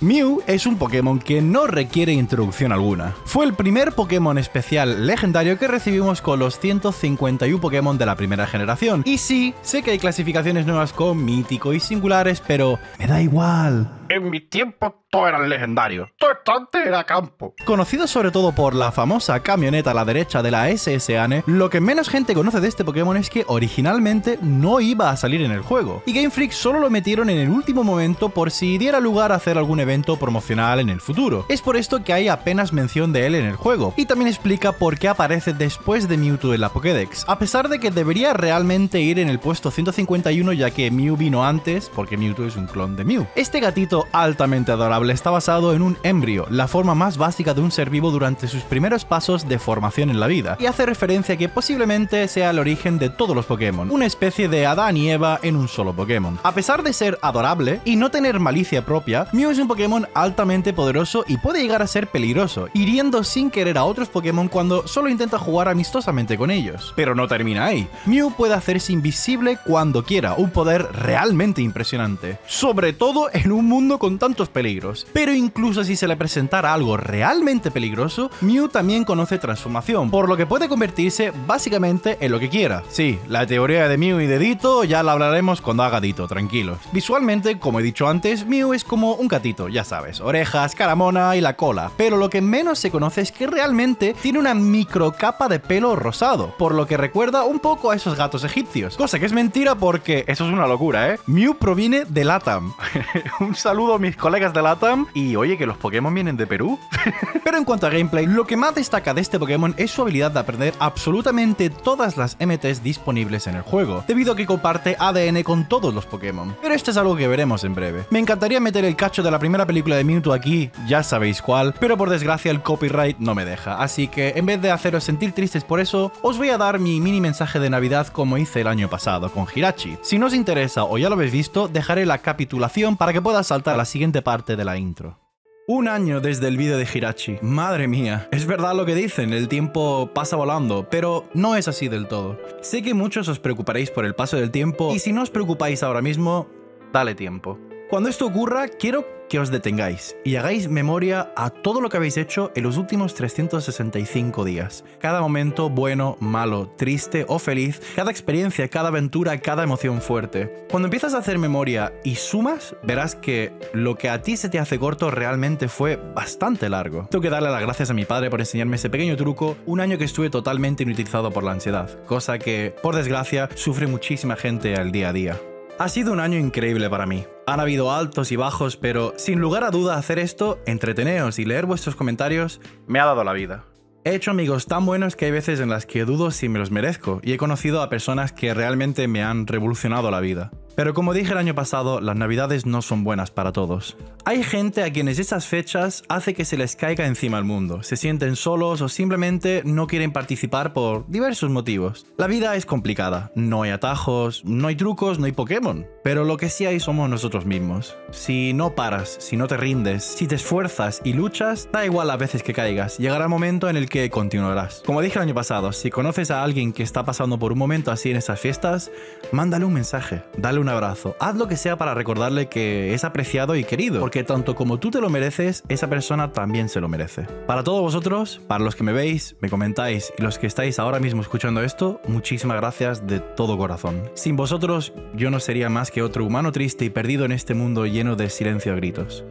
Mew es un Pokémon que no requiere introducción alguna. Fue el primer Pokémon especial legendario que recibimos con los 151 Pokémon de la primera generación. Y sí, sé que hay clasificaciones nuevas con mítico y singulares, pero me da igual. En mi tiempo todo era legendario. Todo estante era campo. Conocido sobre todo por la famosa camioneta a la derecha de la SSN, lo que menos gente conoce de este Pokémon es que originalmente no iba a salir en el juego. Y Game Freak solo lo metieron en el último momento por si diera lugar a hacer algún evento promocional en el futuro. Es por esto que hay apenas mención de él en el juego. Y también explica por qué aparece después de Mewtwo en la Pokédex. A pesar de que debería realmente ir en el puesto 151 ya que Mew vino antes, porque Mewtwo es un clon de Mew. Este gatito altamente adorable está basado en un embrio, la forma más básica de un ser vivo durante sus primeros pasos de formación en la vida, y hace referencia a que posiblemente sea el origen de todos los Pokémon, una especie de Adán y Eva en un solo Pokémon. A pesar de ser adorable y no tener malicia propia, Mew es un Pokémon altamente poderoso y puede llegar a ser peligroso, hiriendo sin querer a otros Pokémon cuando solo intenta jugar amistosamente con ellos. Pero no termina ahí. Mew puede hacerse invisible cuando quiera, un poder realmente impresionante. Sobre todo en un mundo con tantos peligros. Pero incluso si se le presentara algo realmente peligroso, Mew también conoce transformación, por lo que puede convertirse básicamente en lo que quiera. Sí, la teoría de Mew y de Dito ya la hablaremos cuando haga Dito, tranquilos. Visualmente, como he dicho antes, Mew es como un gatito, ya sabes, orejas, caramona y la cola, pero lo que menos se conoce es que realmente tiene una microcapa de pelo rosado, por lo que recuerda un poco a esos gatos egipcios, cosa que es mentira porque eso es una locura, ¿eh? Mew proviene de Latam. un saludo saludo a mis colegas de LATAM y oye que los Pokémon vienen de Perú. Pero en cuanto a gameplay, lo que más destaca de este Pokémon es su habilidad de aprender absolutamente todas las MTs disponibles en el juego, debido a que comparte ADN con todos los Pokémon. Pero esto es algo que veremos en breve. Me encantaría meter el cacho de la primera película de Mewtwo aquí, ya sabéis cuál, pero por desgracia el copyright no me deja, así que en vez de haceros sentir tristes por eso, os voy a dar mi mini mensaje de Navidad como hice el año pasado con Hirachi. Si no os interesa o ya lo habéis visto, dejaré la capitulación para que puedas saltar la siguiente parte de la intro. Un año desde el vídeo de Hirachi. Madre mía. Es verdad lo que dicen, el tiempo pasa volando, pero no es así del todo. Sé que muchos os preocuparéis por el paso del tiempo y si no os preocupáis ahora mismo, dale tiempo. Cuando esto ocurra, quiero que os detengáis y hagáis memoria a todo lo que habéis hecho en los últimos 365 días. Cada momento bueno, malo, triste o feliz, cada experiencia, cada aventura, cada emoción fuerte. Cuando empiezas a hacer memoria y sumas, verás que lo que a ti se te hace corto realmente fue bastante largo. Tengo que darle las gracias a mi padre por enseñarme ese pequeño truco, un año que estuve totalmente inutilizado por la ansiedad, cosa que, por desgracia, sufre muchísima gente al día a día. Ha sido un año increíble para mí. Han habido altos y bajos, pero sin lugar a duda hacer esto, entreteneos y leer vuestros comentarios, me ha dado la vida. He hecho amigos tan buenos que hay veces en las que dudo si me los merezco y he conocido a personas que realmente me han revolucionado la vida. Pero como dije el año pasado, las navidades no son buenas para todos. Hay gente a quienes estas fechas hace que se les caiga encima el mundo, se sienten solos o simplemente no quieren participar por diversos motivos. La vida es complicada, no hay atajos, no hay trucos, no hay Pokémon, pero lo que sí hay somos nosotros mismos. Si no paras, si no te rindes, si te esfuerzas y luchas, da igual las veces que caigas, llegará el momento en el que continuarás. Como dije el año pasado, si conoces a alguien que está pasando por un momento así en esas fiestas, mándale un mensaje, dale un un abrazo. Haz lo que sea para recordarle que es apreciado y querido, porque tanto como tú te lo mereces, esa persona también se lo merece. Para todos vosotros, para los que me veis, me comentáis y los que estáis ahora mismo escuchando esto, muchísimas gracias de todo corazón. Sin vosotros, yo no sería más que otro humano triste y perdido en este mundo lleno de silencio a gritos.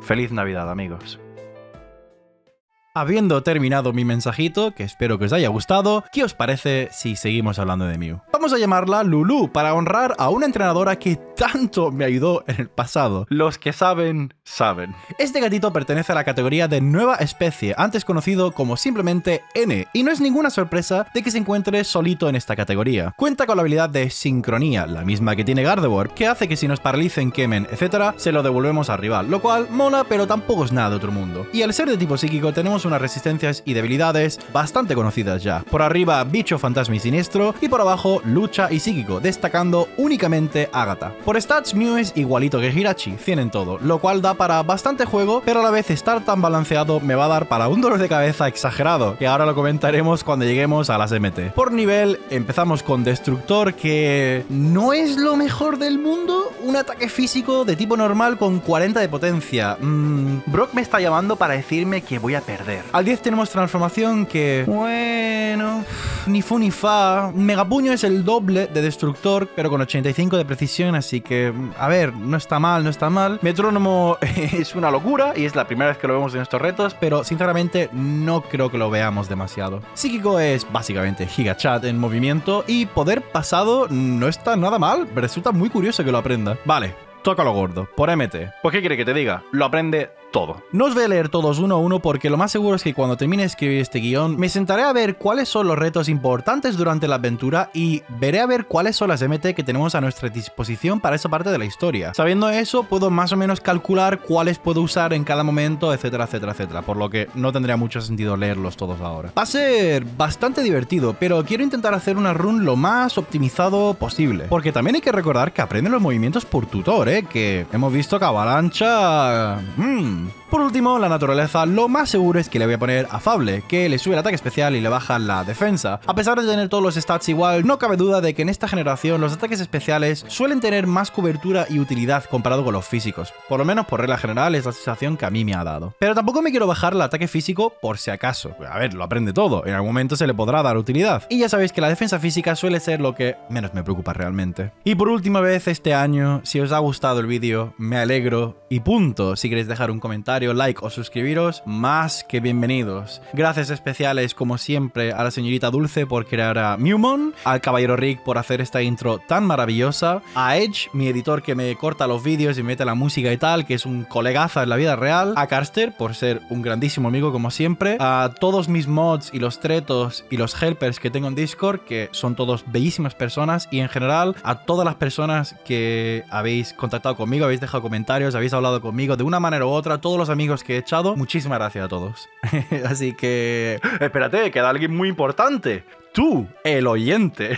Feliz Navidad, amigos. Habiendo terminado mi mensajito, que espero que os haya gustado, ¿qué os parece si seguimos hablando de Mew? Vamos a llamarla Lulu para honrar a una entrenadora que tanto me ayudó en el pasado. Los que saben, saben. Este gatito pertenece a la categoría de nueva especie, antes conocido como simplemente N, y no es ninguna sorpresa de que se encuentre solito en esta categoría. Cuenta con la habilidad de sincronía, la misma que tiene Gardevoir, que hace que si nos paralicen, quemen, etc., se lo devolvemos al rival, lo cual mola, pero tampoco es nada de otro mundo. Y al ser de tipo psíquico tenemos unas resistencias y debilidades bastante conocidas ya. Por arriba, bicho, fantasma y siniestro, y por abajo, lucha y psíquico, destacando únicamente Agatha. Por stats, Mew es igualito que Hirachi, 100 en todo, lo cual da para bastante juego, pero a la vez estar tan balanceado me va a dar para un dolor de cabeza exagerado, que ahora lo comentaremos cuando lleguemos a las MT. Por nivel, empezamos con Destructor, que no es lo mejor del mundo, un ataque físico de tipo normal con 40 de potencia. Mm, Brock me está llamando para decirme que voy a perder. Al 10 tenemos transformación que... Bueno... Ni fu ni fa. Megapuño es el doble de Destructor, pero con 85 de precisión, así que... A ver, no está mal, no está mal. Metrónomo es una locura y es la primera vez que lo vemos en estos retos, pero sinceramente no creo que lo veamos demasiado. Psíquico es básicamente Gigachat en movimiento y poder pasado no está nada mal, resulta muy curioso que lo aprenda. Vale, toca lo gordo, por MT. Pues ¿qué quiere que te diga? Lo aprende todo. No os voy a leer todos uno a uno porque lo más seguro es que cuando termine de escribir este guion me sentaré a ver cuáles son los retos importantes durante la aventura y veré a ver cuáles son las MT que tenemos a nuestra disposición para esa parte de la historia. Sabiendo eso puedo más o menos calcular cuáles puedo usar en cada momento, etcétera, etcétera, etcétera, por lo que no tendría mucho sentido leerlos todos ahora. Va a ser bastante divertido, pero quiero intentar hacer una run lo más optimizado posible, porque también hay que recordar que aprenden los movimientos por tutor, ¿eh? Que hemos visto que Avalancha... Mmm, por último, la naturaleza, lo más seguro es que le voy a poner afable, que le sube el ataque especial y le baja la defensa. A pesar de tener todos los stats igual, no cabe duda de que en esta generación los ataques especiales suelen tener más cobertura y utilidad comparado con los físicos. Por lo menos por regla general es la sensación que a mí me ha dado. Pero tampoco me quiero bajar el ataque físico por si acaso. A ver, lo aprende todo, en algún momento se le podrá dar utilidad. Y ya sabéis que la defensa física suele ser lo que menos me preocupa realmente. Y por última vez este año, si os ha gustado el vídeo, me alegro y punto. Si queréis dejar un comentario, like o suscribiros, más que bienvenidos. Gracias especiales, como siempre, a la señorita Dulce por crear a Mewmon, al caballero Rick por hacer esta intro tan maravillosa, a Edge, mi editor que me corta los vídeos y me mete la música y tal, que es un colegaza en la vida real, a Carster por ser un grandísimo amigo como siempre, a todos mis mods y los tretos y los helpers que tengo en Discord, que son todos bellísimas personas, y en general a todas las personas que habéis contactado conmigo, habéis dejado comentarios, habéis hablado conmigo de una manera u otra, todos los amigos que he echado, muchísimas gracias a todos. Así que... Espérate, queda alguien muy importante. Tú, el oyente.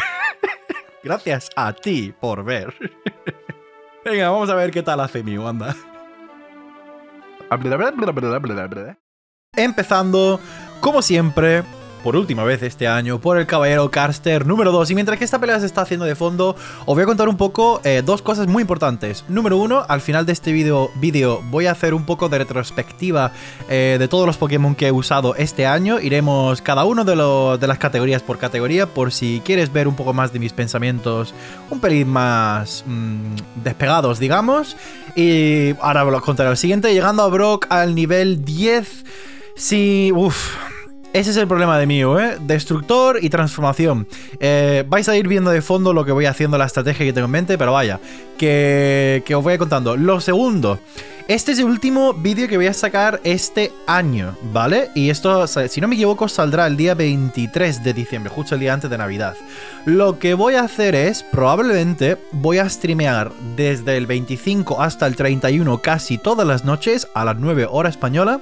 gracias a ti por ver. Venga, vamos a ver qué tal hace mi anda. Empezando, como siempre, por última vez este año por el caballero Carster número 2. Y mientras que esta pelea se está haciendo de fondo, os voy a contar un poco eh, dos cosas muy importantes. Número uno, al final de este vídeo voy a hacer un poco de retrospectiva eh, de todos los Pokémon que he usado este año. Iremos cada uno de, de las categorías por categoría, por si quieres ver un poco más de mis pensamientos, un pelín más mmm, despegados, digamos. Y ahora os contaré lo siguiente, llegando a Brock al nivel 10. Sí, uff, ese es el problema de mío, ¿eh? Destructor y transformación. Eh, vais a ir viendo de fondo lo que voy haciendo, la estrategia que tengo en mente, pero vaya, que, que os voy contando. Lo segundo, este es el último vídeo que voy a sacar este año, ¿vale? Y esto, si no me equivoco, saldrá el día 23 de diciembre, justo el día antes de Navidad. Lo que voy a hacer es, probablemente, voy a streamear desde el 25 hasta el 31 casi todas las noches a las 9 hora española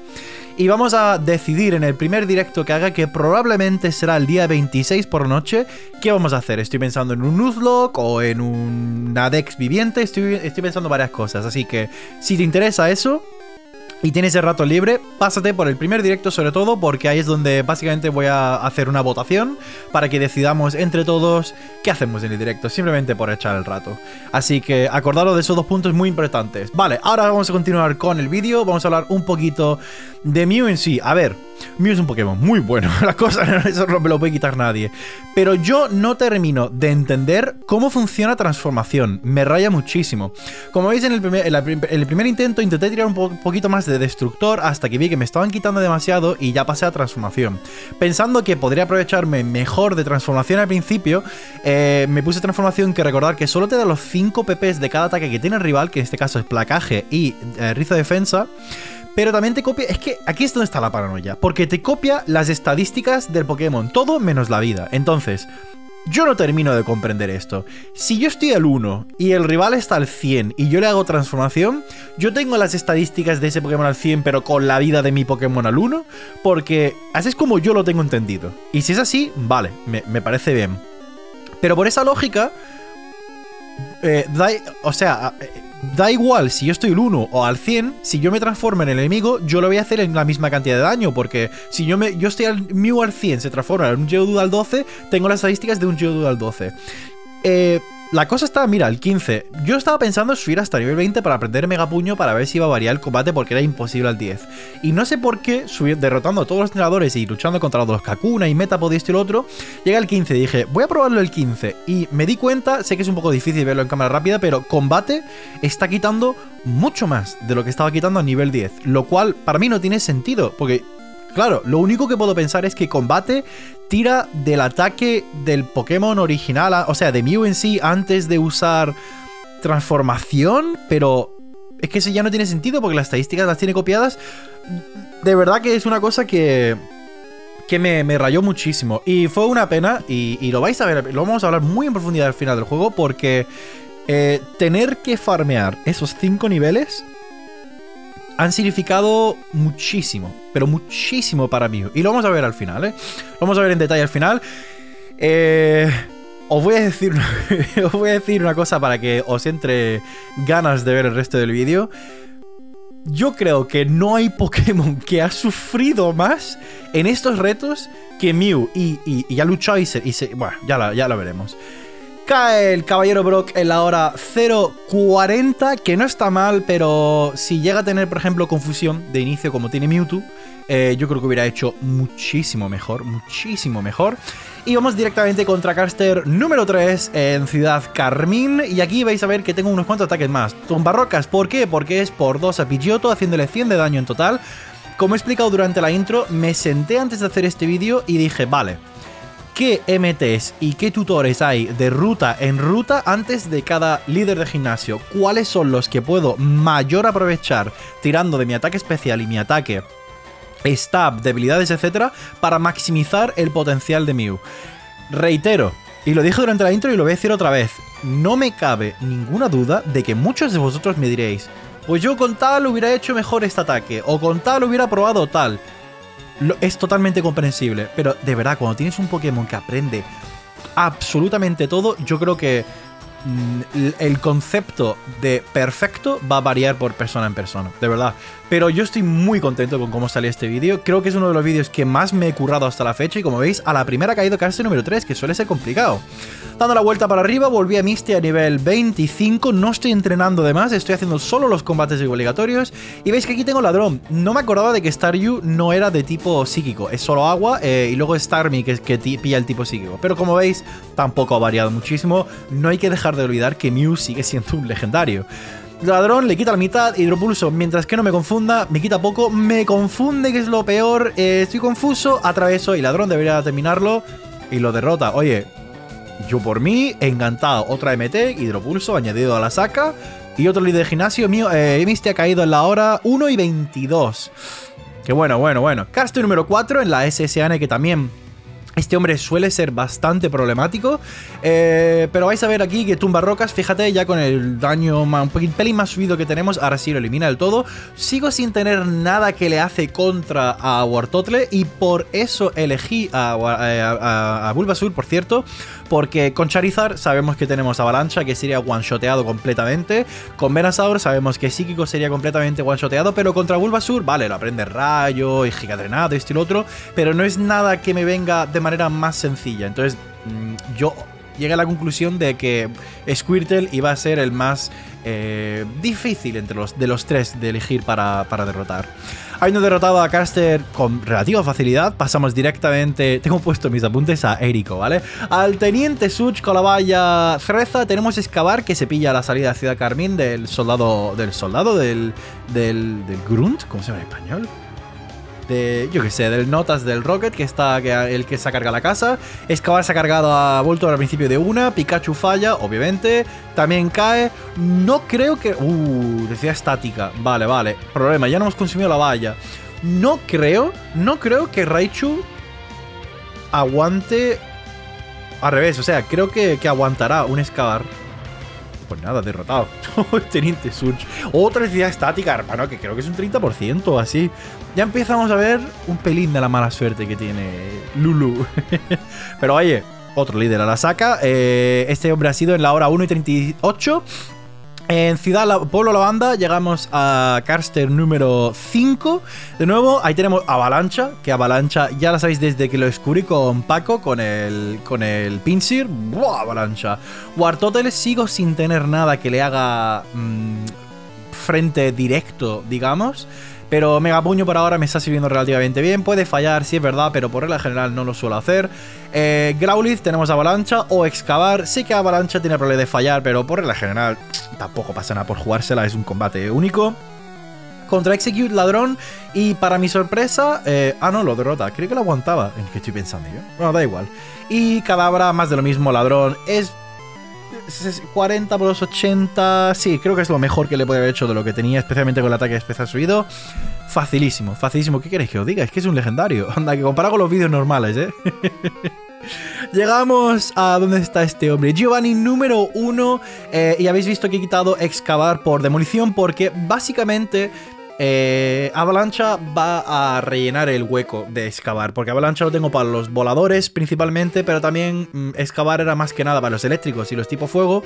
y vamos a decidir en el primer directo que haga, que probablemente será el día 26 por noche, qué vamos a hacer. Estoy pensando en un Nuzlocke o en un Nadex viviente, estoy, estoy pensando varias cosas. Así que si te interesa eso, y tienes el rato libre, pásate por el primer directo sobre todo porque ahí es donde básicamente voy a hacer una votación para que decidamos entre todos qué hacemos en el directo, simplemente por echar el rato. Así que acordaros de esos dos puntos muy importantes. Vale, ahora vamos a continuar con el vídeo, vamos a hablar un poquito de Mew en sí. A ver, Mew es un Pokémon muy bueno, la cosa eso no me lo puede quitar nadie. Pero yo no termino de entender cómo funciona transformación, me raya muchísimo. Como veis en el primer, intento intenté tirar un po poquito más de destructor hasta que vi que me estaban quitando demasiado y ya pasé a transformación. Pensando que podría aprovecharme mejor de transformación al principio, eh, me puse transformación que recordar que solo te da los 5 PPs de cada ataque que tiene el rival, que en este caso es placaje y eh, rizo de defensa. Pero también te copia. Es que aquí es donde está la paranoia. Porque te copia las estadísticas del Pokémon. Todo menos la vida. Entonces, yo no termino de comprender esto. Si yo estoy al 1 y el rival está al 100 y yo le hago transformación, yo tengo las estadísticas de ese Pokémon al 100 pero con la vida de mi Pokémon al 1, porque así es como yo lo tengo entendido. Y si es así, vale, me, me parece bien. Pero por esa lógica, eh, o sea, eh, da igual si yo estoy al 1 o al 100, si yo me transformo en el enemigo, yo lo voy a hacer en la misma cantidad de daño, porque si yo, me, yo estoy al Mew al 100, se transforma en un Geodude al 12, tengo las estadísticas de un Geodude al 12. Eh, la cosa está, mira, el 15. Yo estaba pensando en subir hasta nivel 20 para aprender Mega Puño para ver si iba a variar el combate porque era imposible al 10. Y no sé por qué, subir, derrotando a todos los entrenadores y luchando contra los Kakuna y Metapod y esto y lo otro, llega el 15 y dije, voy a probarlo el 15. Y me di cuenta, sé que es un poco difícil verlo en cámara rápida, pero combate está quitando mucho más de lo que estaba quitando a nivel 10. Lo cual para mí no tiene sentido, porque Claro, lo único que puedo pensar es que combate tira del ataque del Pokémon original, o sea, de Mew en sí, antes de usar transformación, pero es que eso ya no tiene sentido porque las estadísticas las tiene copiadas. De verdad que es una cosa que, que me, rayó muchísimo. Y fue una pena, y, lo vais a ver, lo vamos a hablar muy en profundidad al final del juego, porque eh, tener que farmear esos 5 niveles han significado muchísimo, pero muchísimo para mí. Y lo vamos a ver al final, ¿eh? Lo vamos a ver en detalle al final. Eh, os, voy a decir, os voy a decir una cosa para que os entre ganas de ver el resto del vídeo. Yo creo que no hay Pokémon que ha sufrido más en estos retos que Mew. Y, y, y se, y se, Bueno, ya, ya lo veremos. Cae el Caballero Brock en la hora 0.40, que no está mal, pero si llega a tener, por ejemplo, confusión de inicio como tiene Mewtwo, eh, yo creo que hubiera hecho muchísimo mejor, muchísimo mejor. Y vamos directamente contra Caster número 3 en Ciudad Carmín. Y aquí vais a ver que tengo unos cuantos ataques más. Tumbarrocas, ¿por qué? Porque es por 2 a Pidgeotto, haciéndole 100 de daño en total. Como he explicado durante la intro, me senté antes de hacer este vídeo y dije, vale, qué MTs y qué tutores hay de ruta en ruta antes de cada líder de gimnasio. ¿Cuáles son los que puedo mayor aprovechar tirando de mi ataque especial y mi ataque stab, debilidades, etcétera, para maximizar el potencial de Mew? Reitero, y lo dije durante la intro y lo voy a decir otra vez, no me cabe ninguna duda de que muchos de vosotros me diréis, pues yo con tal hubiera hecho mejor este ataque, o con tal hubiera probado tal es totalmente comprensible. Pero de verdad, cuando tienes un Pokémon que aprende absolutamente todo, yo creo que mm, el concepto de perfecto va a variar por persona en persona, de verdad. Pero yo estoy muy contento con cómo salió este vídeo. Creo que es uno de los vídeos que más me he currado hasta la fecha. Y como veis, a la primera ha caído casi número 3, que suele ser complicado. Dando la vuelta para arriba, volví a Misty a nivel 25. No estoy entrenando de más, estoy haciendo solo los combates obligatorios. Y veis que aquí tengo ladrón. No me acordaba de que Staryu no era de tipo psíquico, es solo agua. Eh, y luego Starmie, que, que pilla el tipo psíquico. Pero como veis, tampoco ha variado muchísimo. No hay que dejar de olvidar que Mew sigue siendo un legendario. Ladrón le quita la mitad, hidropulso, mientras que no me confunda, me quita poco, me confunde, que es lo peor, eh, estoy confuso, atraveso y ladrón debería terminarlo y lo derrota. Oye, yo por mí, encantado. Otra MT, hidropulso, añadido a la saca. Y otro líder de gimnasio mío, eh, ha caído en la hora 1 y 22. Que bueno, bueno, bueno. Casto número 4 en la SSN que también este hombre suele ser bastante problemático, eh, pero vais a ver aquí que tumba rocas, fíjate ya con el daño un pelín más subido que tenemos, ahora sí lo elimina del todo. Sigo sin tener nada que le hace contra a Wartotle y por eso elegí a, a, a Bulbasur, por cierto, porque con Charizard sabemos que tenemos Avalancha, que sería one-shoteado completamente. Con Venusaur sabemos que Psíquico sería completamente one-shoteado, pero contra Bulbasur, vale, lo aprende Rayo y Gigadrenado, este y lo otro, pero no es nada que me venga de manera más sencilla. Entonces, mm, yo llegué a la conclusión de que Squirtle iba a ser el más eh, difícil entre los, de los tres de elegir para derrotar. Habiendo derrotado a Caster con relativa facilidad, pasamos directamente. Tengo puesto mis apuntes a Eriko, ¿vale? Al teniente Such con la valla Freza tenemos excavar que se pilla la salida de Ciudad Carmín del soldado. Del soldado, del. del. del Grunt, ¿cómo se llama en español? De, yo que sé, del Notas del Rocket, que está el que se ha cargado la casa. Excavar se ha cargado a Voltor al principio de una. Pikachu falla, obviamente. También cae. No creo que. Uh, decía estática. Vale, vale. Problema, ya no hemos consumido la valla. No creo, no creo que Raichu aguante. Al revés, o sea, creo que, que aguantará un excavar. Pues nada, derrotado. Teniente Surge. Otra necesidad estática, hermano, que creo que es un 30% o así. Ya empezamos a ver un pelín de la mala suerte que tiene Lulu. Pero oye, otro líder a la saca. Eh, este hombre ha sido en la hora 1 y 38. En Ciudad la, Pueblo Lavanda llegamos a Carster número 5. De nuevo, ahí tenemos Avalancha, que Avalancha ya la sabéis desde que lo descubrí con Paco, con el, con el Pinsir. ¡Buah, Avalancha! Wartotel sigo sin tener nada que le haga mmm, frente directo, digamos. Pero Megapuño por ahora me está sirviendo relativamente bien. Puede fallar, sí es verdad, pero por regla general no lo suelo hacer. Eh, Growlithe tenemos Avalancha o Excavar. Sí que Avalancha tiene problema de fallar, pero por regla general tampoco pasa nada por jugársela. Es un combate único. Contra Execute Ladrón. Y para mi sorpresa. Eh, ah, no, lo derrota. Creo que lo aguantaba. ¿En qué estoy pensando yo? Bueno, da igual. Y Cadabra, más de lo mismo, Ladrón. Es 40 por los 80. Sí, creo que es lo mejor que le puede haber hecho de lo que tenía, especialmente con el ataque especial subido. Facilísimo, facilísimo. ¿Qué queréis que os diga? Es que es un legendario. Anda, que comparado con los vídeos normales, ¿eh? Llegamos a dónde está este hombre. Giovanni número 1. Eh, y habéis visto que he quitado excavar por demolición porque básicamente eh, Avalancha va a rellenar el hueco de excavar, porque Avalancha lo tengo para los voladores principalmente, pero también mm, excavar era más que nada para los eléctricos y los tipo fuego.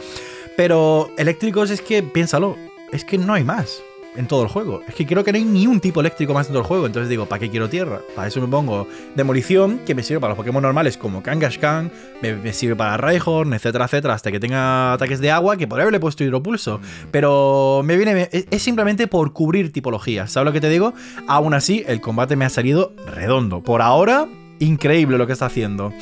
Pero eléctricos es que, piénsalo, es que no hay más en todo el juego. Es que creo que no hay ni un tipo eléctrico más en todo el juego. Entonces digo, ¿para qué quiero tierra? Para eso me pongo demolición, que me sirve para los Pokémon normales como Kangaskhan, me, me sirve para Raihorn, etcétera, etcétera, hasta que tenga ataques de agua, que podría haberle puesto hidropulso. Pero me viene. Es, es simplemente por cubrir tipologías. ¿Sabes lo que te digo? Aún así, el combate me ha salido redondo. Por ahora, increíble lo que está haciendo.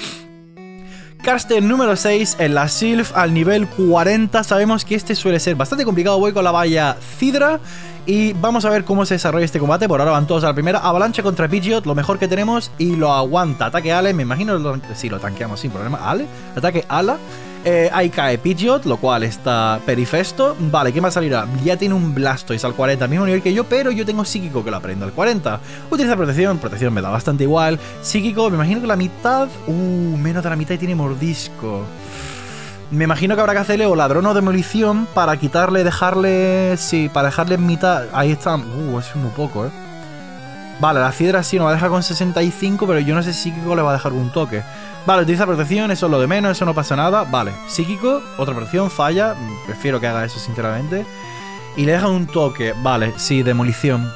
Caster número 6 en la Sylph al nivel 40. Sabemos que este suele ser bastante complicado. Voy con la valla Cidra. Y vamos a ver cómo se desarrolla este combate. Por ahora van todos a la primera. Avalancha contra Pidgeot, lo mejor que tenemos. Y lo aguanta. Ataque Ale, me imagino. Sí, lo tanqueamos sin problema. Ale. Ataque Ala. Eh, ahí cae Pidgeot, lo cual está Perifesto. Vale, ¿qué más salirá? Ya tiene un Blastoise al 40, mismo nivel que yo, pero yo tengo Psíquico que lo aprendo al 40. Utiliza protección, protección me da bastante igual. Psíquico, me imagino que la mitad... Uh, menos de la mitad y tiene Mordisco. Me imagino que habrá que hacerle o ladrón o demolición para quitarle, dejarle... Sí, para dejarle en mitad... Ahí está... Uh, es muy poco, ¿eh? Vale, la Cidra sí nos va a dejar con 65, pero yo no sé si Psíquico le va a dejar un toque. Vale, utiliza protección, eso es lo de menos, eso no pasa nada. Vale, psíquico, otra protección, falla. Prefiero que haga eso, sinceramente. Y le deja un toque. Vale, sí, demolición.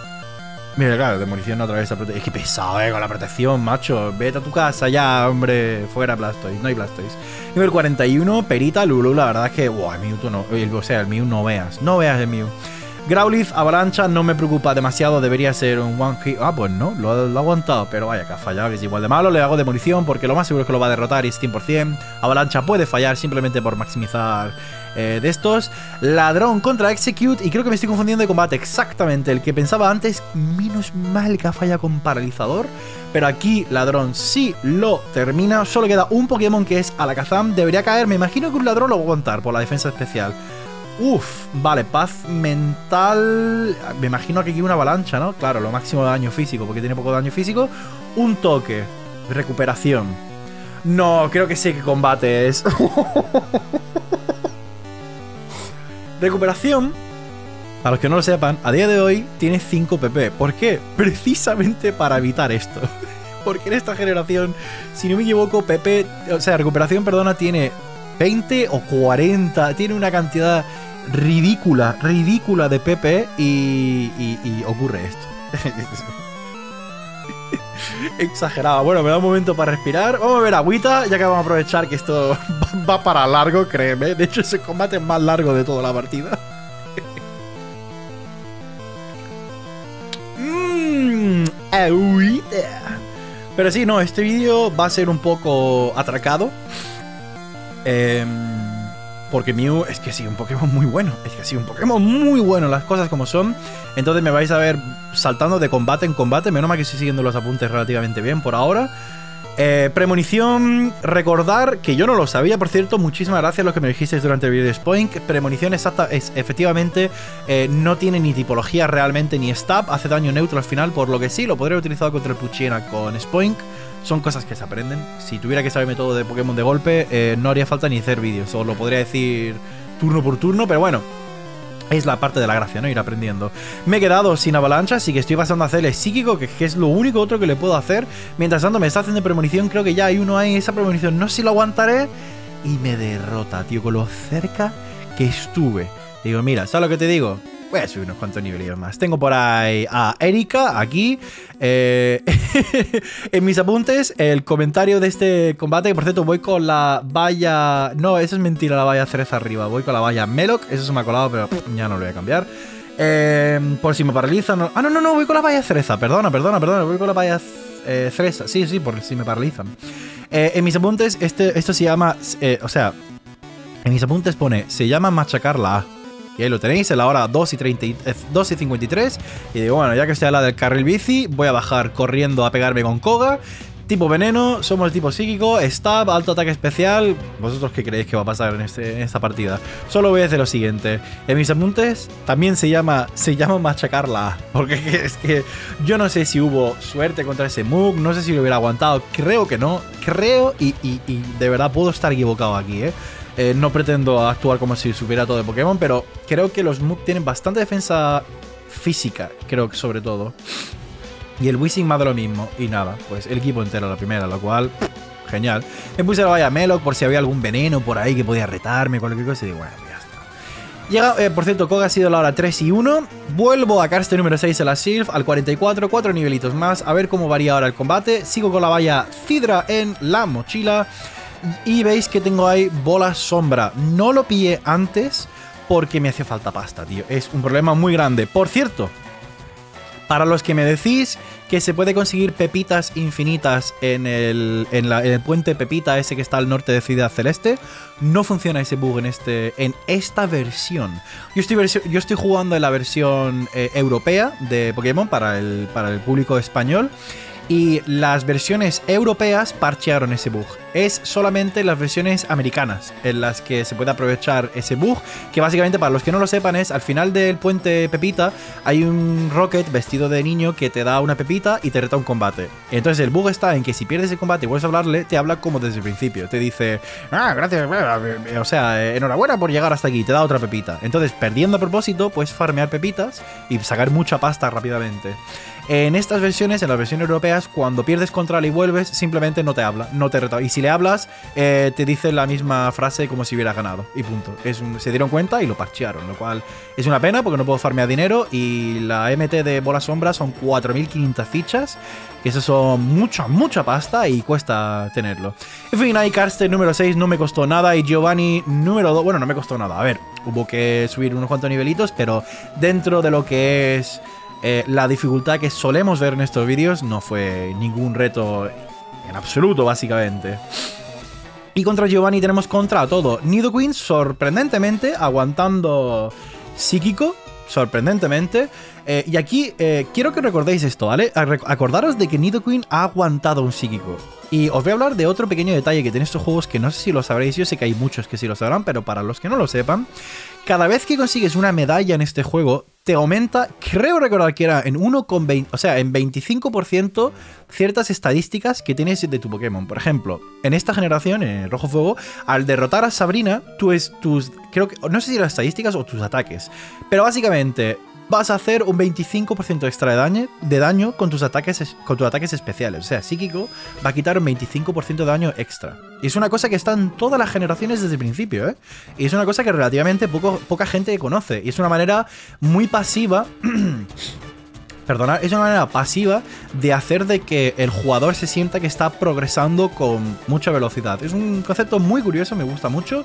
Mira, claro, demolición otra vez. Es que pesado, eh, con la protección, macho. Vete a tu casa ya, hombre. Fuera Blastoise, no hay Blastoise. Nivel 41, Perita, Lulu. La verdad es que, wow, el Mewtwo no. O sea, el Mew no veas. No veas el Mew. Growlithe, Avalancha, no me preocupa demasiado, debería ser un one hit. Ah, pues no, lo, ha aguantado, pero vaya que ha fallado, que es igual de malo. Le hago demolición porque lo más seguro es que lo va a derrotar y es 100%. Avalancha puede fallar simplemente por maximizar eh, de estos. Ladrón contra Execute, y creo que me estoy confundiendo de combate. Exactamente, el que pensaba antes, menos mal que ha fallado con Paralizador. Pero aquí Ladrón sí lo termina. Solo queda un Pokémon que es Alakazam. Debería caer, me imagino que un Ladrón lo va a aguantar por la defensa especial. Uf, vale, paz mental. Me imagino que aquí una avalancha, ¿no? Claro, lo máximo de daño físico, porque tiene poco daño físico. Un toque. Recuperación. No, creo que sé qué combate es. Recuperación. Para los que no lo sepan, a día de hoy tiene 5 PP. ¿Por qué? Precisamente para evitar esto. Porque en esta generación, si no me equivoco, PP, o sea, recuperación, perdona, tiene 20 o 40. Tiene una cantidad ridícula, ridícula de PP y, y, ocurre esto. Exagerado. Bueno, me da un momento para respirar. Vamos a ver agüita, ya que vamos a aprovechar que esto va para largo, créeme. De hecho, es el combate más largo de toda la partida. Agüita. Pero sí, no, este vídeo va a ser un poco atracado. Eh, porque Mew es que sí, un Pokémon muy bueno. Es que sí, un Pokémon muy bueno, las cosas como son. Entonces me vais a ver saltando de combate en combate. Menos mal que estoy siguiendo los apuntes relativamente bien por ahora. Eh, premonición, recordar que yo no lo sabía, por cierto, muchísimas gracias a los que me dijisteis durante el vídeo de Spoink. Premonición exacta es efectivamente eh, no tiene ni tipología realmente ni stab, hace daño neutro al final, por lo que sí, lo podría haber utilizado contra el Puchina con Spoink. Son cosas que se aprenden. Si tuviera que saber método de Pokémon de golpe, eh, no haría falta ni hacer vídeos. O lo podría decir turno por turno, pero bueno. Es la parte de la gracia, ¿no? Ir aprendiendo. Me he quedado sin avalancha, así que estoy pasando a hacerle psíquico, que, que es lo único otro que le puedo hacer. Mientras tanto me está haciendo premonición, creo que ya hay uno ahí, esa premonición, no sé si lo aguantaré. Y me derrota, tío, con lo cerca que estuve. Digo, mira, ¿sabes lo que te digo? Voy a subir unos cuantos niveles más. Tengo por ahí a Erika, aquí. eh, en mis apuntes, el comentario de este combate. Que por cierto, voy con la valla. No, eso es mentira, la valla cereza arriba. Voy con la valla Meloc. Eso se me ha colado, pero ya no lo voy a cambiar. Eh, por si me paralizan. Ah, no, no, no, voy con la valla cereza. Perdona, perdona, perdona. Voy con la valla eh, cereza. Sí, sí, por si me paralizan. Eh, en mis apuntes, este, esto se llama. eh, o sea, en mis apuntes pone, se llama machacar la A. Y ahí lo tenéis, en la hora 2 y, 30 y- eh, 2 y 53. Y digo, bueno, ya que estoy a la del carril bici, voy a bajar corriendo a pegarme con Koga. Tipo veneno, somos el tipo psíquico, stab, alto ataque especial. ¿Vosotros qué creéis que va a pasar en, este- esta partida? Solo voy a hacer lo siguiente. En mis apuntes también se llama, se llama machacar la A. Porque es que yo no sé si hubo suerte contra ese Mug, no sé si lo hubiera aguantado. Creo que no. Creo y- y de verdad puedo estar equivocado aquí, ¿eh? Eh, no pretendo actuar como si supiera todo de Pokémon, pero creo que los Muk tienen bastante defensa física, creo que sobre todo. Y el Wishing más de lo mismo. Y nada, pues el equipo entero a la primera, lo cual, genial. Me puse la valla Meloc por si había algún veneno por ahí que podía retarme, cualquier cosa. Y digo, bueno, ya está. Llega, eh, por cierto, Koga ha sido la hora 3 y 1. Vuelvo a Karste número 6 en la Sylph al 44, 4 nivelitos más. A ver cómo varía ahora el combate. Sigo con la valla Cidra en la mochila. Y veis que tengo ahí bola sombra. No lo pillé antes porque me hacía falta pasta, tío. Es un problema muy grande. Por cierto, para los que me decís que se puede conseguir pepitas infinitas en el, en la- el puente Pepita, ese que está al norte de Ciudad Celeste, no funciona ese bug en, este, en esta versión. Yo estoy, yo estoy jugando en la versión eh, europea de Pokémon para el, para el público español. Y las versiones europeas parchearon ese bug. Es solamente las versiones americanas en las que se puede aprovechar ese bug. Que básicamente, para los que no lo sepan, es al final del puente Pepita hay un Rocket vestido de niño que te da una pepita y te reta un combate. Entonces el bug está en que si pierdes el combate y vuelves a hablarle, te habla como desde el principio. Te dice, ah, gracias, o sea, eh, enhorabuena por llegar hasta aquí, te da otra pepita. Entonces, perdiendo a propósito, puedes farmear pepitas y sacar mucha pasta rápidamente. En estas versiones, en las versiones europeas, cuando pierdes contra y vuelves, simplemente no te habla, no te reta. Y si le hablas, eh, te dice la misma frase como si hubiera ganado. Y punto. Se dieron cuenta y lo parchearon, lo cual es una pena porque no puedo farmear dinero. Y la MT de Bola Sombra son 4.500 fichas, que eso son mucha, mucha pasta y cuesta tenerlo. En fin, ahí Karsten número 6 no me costó nada y Giovanni número 2, bueno, no me costó nada. A ver, hubo que subir unos cuantos nivelitos, pero dentro de lo que es eh, la dificultad que solemos ver en estos vídeos no fue ningún reto en absoluto, básicamente. Y contra Giovanni tenemos contra todo. Nidoqueen, sorprendentemente, aguantando psíquico. Sorprendentemente. Eh, y aquí eh, quiero que recordéis esto, ¿vale? Acordaros de que Nidoqueen ha aguantado un psíquico. Y os voy a hablar de otro pequeño detalle que tiene estos juegos que no sé si lo sabréis. Yo sé que hay muchos que sí lo sabrán, pero para los que no lo sepan, cada vez que consigues una medalla en este juego, te aumenta, creo recordar que era en 1,20, o sea, en 25% ciertas estadísticas que tienes de tu Pokémon. Por ejemplo, en esta generación, en el Rojo Fuego, al derrotar a Sabrina, tú es tus, creo que, no sé si las estadísticas o tus ataques, pero básicamente vas a hacer un 25% extra de daño, de daño con, tus ataques, es- con tus ataques especiales. O sea, psíquico va a quitar un 25% de daño extra. Y es una cosa que está en todas las generaciones desde el principio, ¿eh? Y es una cosa que relativamente poco, poca gente conoce. Y es una manera muy pasiva. Perdona, es una manera pasiva de hacer de que el jugador se sienta que está progresando con mucha velocidad. Es un concepto muy curioso, me gusta mucho.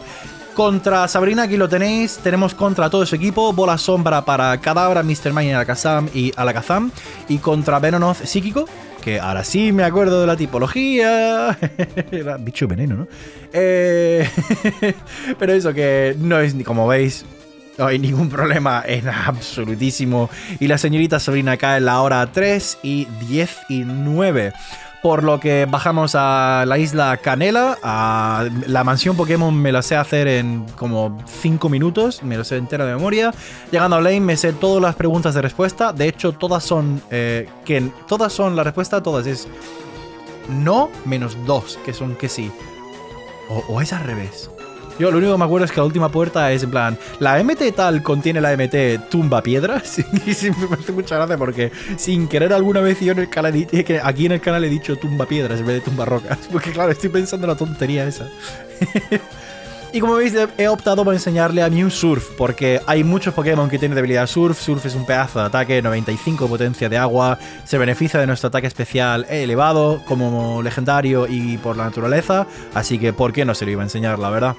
Contra Sabrina, aquí lo tenéis. Tenemos contra todo su equipo. Bola sombra para Cadabra, Mr. Mine, Alakazam y Alakazam. Y contra Venonoth psíquico. Que ahora sí me acuerdo de la tipología. Era bicho veneno, ¿no? Eh, Pero eso que no es ni como veis. No hay ningún problema en absolutísimo. Y la señorita Sabrina cae en la hora 3 y 19. Por lo que bajamos a la isla Canela. A la mansión Pokémon me la sé hacer en como 5 minutos. Me lo sé entera de memoria. Llegando a Lane me sé todas las preguntas de respuesta. De hecho, todas son. eh, que todas son la respuesta, todas es. No menos dos, que son que sí. O, o es al revés. Yo lo único que me acuerdo es que la última puerta es en plan, la MT tal contiene la MT tumba piedras. y me hace mucha gracia porque sin querer alguna vez yo en el canal, aquí en el canal he dicho tumba piedras en vez de tumba rocas. Porque claro, estoy pensando en la tontería esa. Y como veis, he optado por enseñarle a Mew Surf, porque hay muchos Pokémon que tienen debilidad Surf. Surf es un pedazo de ataque, 95 potencia de agua, se beneficia de nuestro ataque especial elevado como legendario y por la naturaleza, así que ¿por qué no se lo iba a enseñar, la verdad?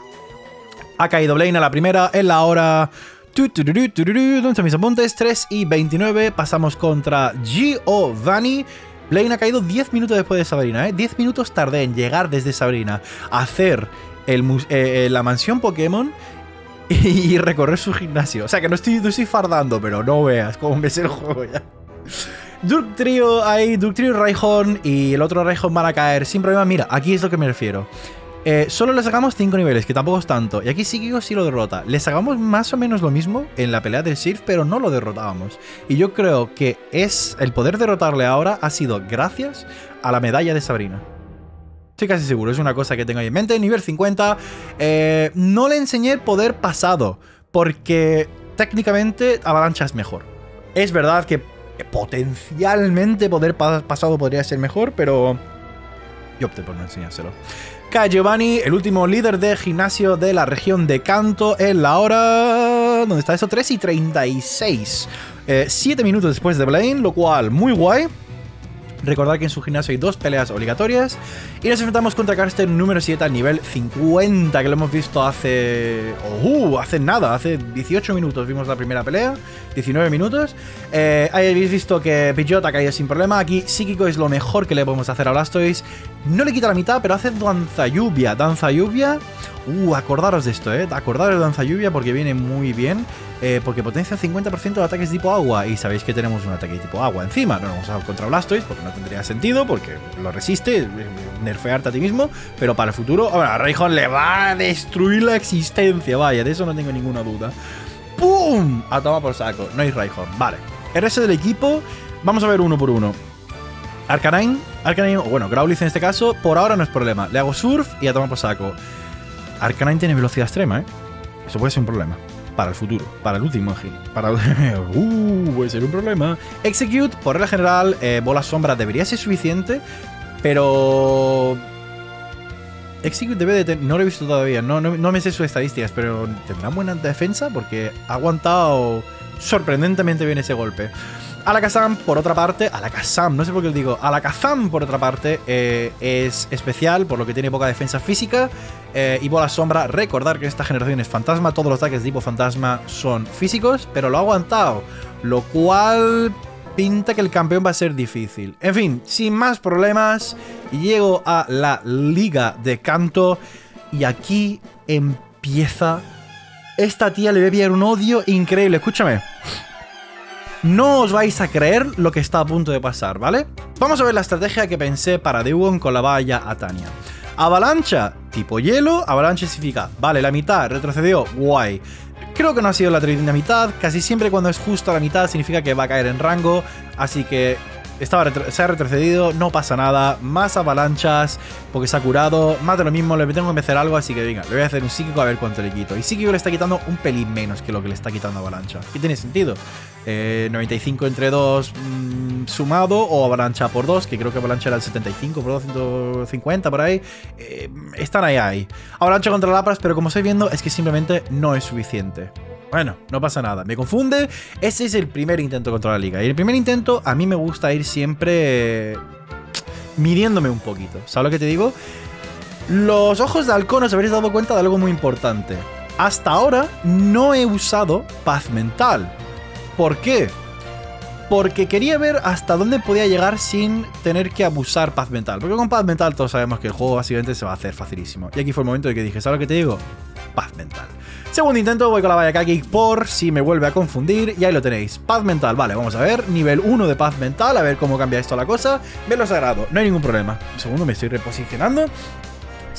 Ha caído Blaine a la primera en la hora... ¿Dónde están mis apuntes? 3 y 29. Pasamos contra Giovanni. Blaine ha caído 10 minutos después de Sabrina, ¿eh? 10 minutos tardé en llegar desde Sabrina a hacer el, eh, la mansión Pokémon y recorrer su gimnasio. O sea que no estoy, fardando, pero no veas cómo me sé el juego ya. Duke Trio ahí, Duke Trio Raihon y el otro Raihon van a caer sin problema. Mira, aquí es lo que me refiero. Eh, solo le sacamos 5 niveles, que tampoco es tanto. Y aquí Psíquico sí lo derrota. Le sacamos más o menos lo mismo en la pelea del Sirf, pero no lo derrotábamos. Y yo creo que es el poder derrotarle ahora ha sido gracias a la medalla de Sabrina. Estoy casi seguro, es una cosa que tengo ahí en mente. Nivel 50. Eh, no le enseñé el poder pasado, porque técnicamente Avalancha es mejor. Es verdad que potencialmente poder pasado podría ser mejor, pero yo opté por no enseñárselo. Giovanni, el último líder de gimnasio de la región de Canto en la hora... ¿Dónde está eso? 3 y 36. 7 eh, minutos después de Blaine, lo cual muy guay. Recordad que en su gimnasio hay dos peleas obligatorias. Y nos enfrentamos contra Karsten número 7 a nivel 50, que lo hemos visto hace... Uh, hace nada, hace 18 minutos vimos la primera pelea. 19 minutos. Eh, habéis visto que Pidgeot ha caído sin problema. Aquí Psíquico es lo mejor que le podemos hacer a Blastoise. No le quita la mitad, pero hace Danza Lluvia. Danza Lluvia... Uh, acordaros de esto, eh. Acordaros de Danza Lluvia porque viene muy bien. Eh, porque potencia 50% de ataques tipo agua. Y sabéis que tenemos un ataque tipo agua encima. No lo vamos a contra Blastoise porque no tendría sentido, porque lo resiste, eh, nerfearte a ti mismo. Pero para el futuro, bueno, a Rayhon le va a destruir la existencia. Vaya, de eso no tengo ninguna duda. ¡Pum! A toma por saco. No hay Rayhon. Vale. Resto del equipo, vamos a ver uno por uno. Arcanine, Arcanine, o bueno, Growlithe en este caso, por ahora no es problema. Le hago Surf y a toma por saco. Arcanine tiene velocidad extrema, ¿eh? Eso puede ser un problema para el futuro, para el último Para uh, puede ser un problema. Execute, por regla general, eh, bola sombra debería ser suficiente, pero. Execute debe de tener. No lo he visto todavía, no, no, me sé sus estadísticas, pero tendrá buena defensa porque ha aguantado sorprendentemente bien ese golpe. Alakazam, por otra parte, Alakazam, no sé por qué lo digo, Alakazam, por otra parte, eh, es especial, por lo que tiene poca defensa física eh, y bola sombra. Recordar que esta generación es fantasma, todos los ataques de tipo fantasma son físicos, pero lo ha aguantado, lo cual pinta que el campeón va a ser difícil. En fin, sin más problemas, llego a la liga de canto y aquí empieza... Esta tía le voy a un odio increíble, escúchame. No os vais a creer lo que está a punto de pasar, ¿vale? Vamos a ver la estrategia que pensé para Dewon con la valla a Tania. Avalancha, tipo hielo, avalancha significa, vale, la mitad, retrocedió, guay. Creo que no ha sido la mitad, casi siempre cuando es justo la mitad significa que va a caer en rango, así que estaba se ha retrocedido, no pasa nada, más avalanchas, porque se ha curado, más de lo mismo, le tengo que hacer algo, así que venga, le voy a hacer un psíquico a ver cuánto le quito. Y psíquico le está quitando un pelín menos que lo que le está quitando avalancha. ¿Qué tiene sentido? 95 eh, entre 2 mm, sumado o avalancha por 2, que creo que avalancha era el 75 por 250 por ahí. Eh, están ahí, ahí. Avalancha contra Lapras, pero como estoy viendo es que simplemente no es suficiente. Bueno, no pasa nada. Me confunde. Ese es el primer intento contra la liga. Y el primer intento a mí me gusta ir siempre midiéndome un poquito. ¿Sabes lo que te digo? Los ojos de halcón os habréis dado cuenta de algo muy importante. Hasta ahora no he usado paz mental. ¿Por qué? Porque quería ver hasta dónde podía llegar sin tener que abusar paz mental. Porque con paz mental todos sabemos que el juego básicamente se va a hacer facilísimo. Y aquí fue el momento de que dije, ¿sabes lo que te digo? Paz mental. Segundo intento, voy con la valla Kaki por si me vuelve a confundir. Y ahí lo tenéis. Paz mental. Vale, vamos a ver. Nivel 1 de paz mental. A ver cómo cambia esto la cosa. Velo sagrado. No hay ningún problema. segundo, me estoy reposicionando.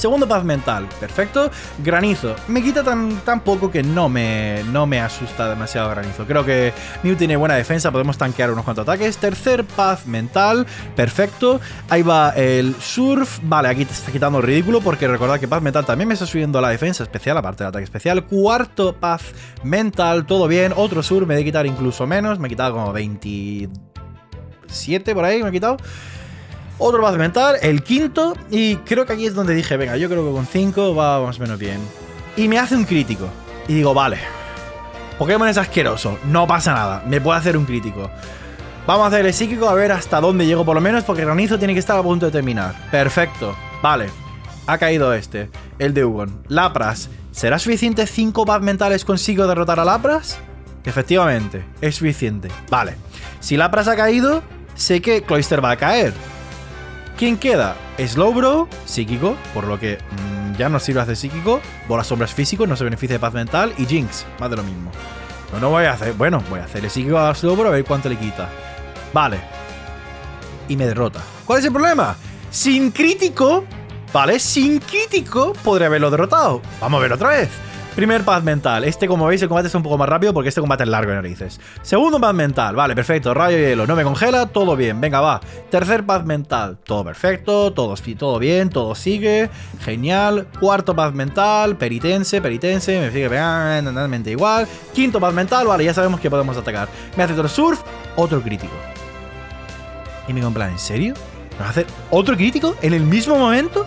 Segundo paz mental, perfecto. Granizo, me quita tan, tan poco que no me, no me asusta demasiado granizo. Creo que Mew tiene buena defensa, podemos tanquear unos cuantos ataques. Tercer paz mental, perfecto. Ahí va el surf. Vale, aquí te está quitando ridículo porque recordad que paz mental también me está subiendo la defensa especial, aparte del ataque especial. Cuarto paz mental, todo bien. Otro surf, me he de quitar incluso menos, me he quitado como 27 por ahí, me he quitado. Otro paz mental, el quinto. Y creo que aquí es donde dije, venga, yo creo que con 5 va más o menos bien. Y me hace un crítico. Y digo, vale. Pokémon es asqueroso, no pasa nada, me puede hacer un crítico. Vamos a hacer el psíquico a ver hasta dónde llego por lo menos, porque Granizo tiene que estar a punto de terminar. Perfecto, vale. Ha caído este, el de Ugon. Lapras, ¿será suficiente 5 paz mentales consigo derrotar a Lapras? Efectivamente, es suficiente. Vale. Si Lapras ha caído, sé que Cloyster va a caer. ¿Quién queda? Slowbro, psíquico, por lo que mmm, ya no sirve hacer psíquico. Bola sombras físico, no se beneficia de paz mental. Y Jinx, más de lo mismo. No, no voy a hacer. Bueno, voy a hacer el psíquico a Slowbro a ver cuánto le quita. Vale. Y me derrota. ¿Cuál es el problema? Sin crítico, ¿vale? Sin crítico podría haberlo derrotado. Vamos a ver otra vez. Primer paz mental. Este, como veis, el combate es un poco más rápido porque este combate es largo narices. Segundo paz mental. Vale, perfecto. Rayo y hielo. No me congela. Todo bien. Venga, va. Tercer paz mental. Todo perfecto. Todo, todo bien. Todo sigue. Genial. Cuarto paz mental. Penitense. Penitense. Me sigue realmente igual. Quinto paz mental. Vale, ya sabemos que podemos atacar. Me hace otro surf. Otro crítico. Y me digo en plan, ¿en serio? ¿Me va a hacer otro crítico en el mismo momento?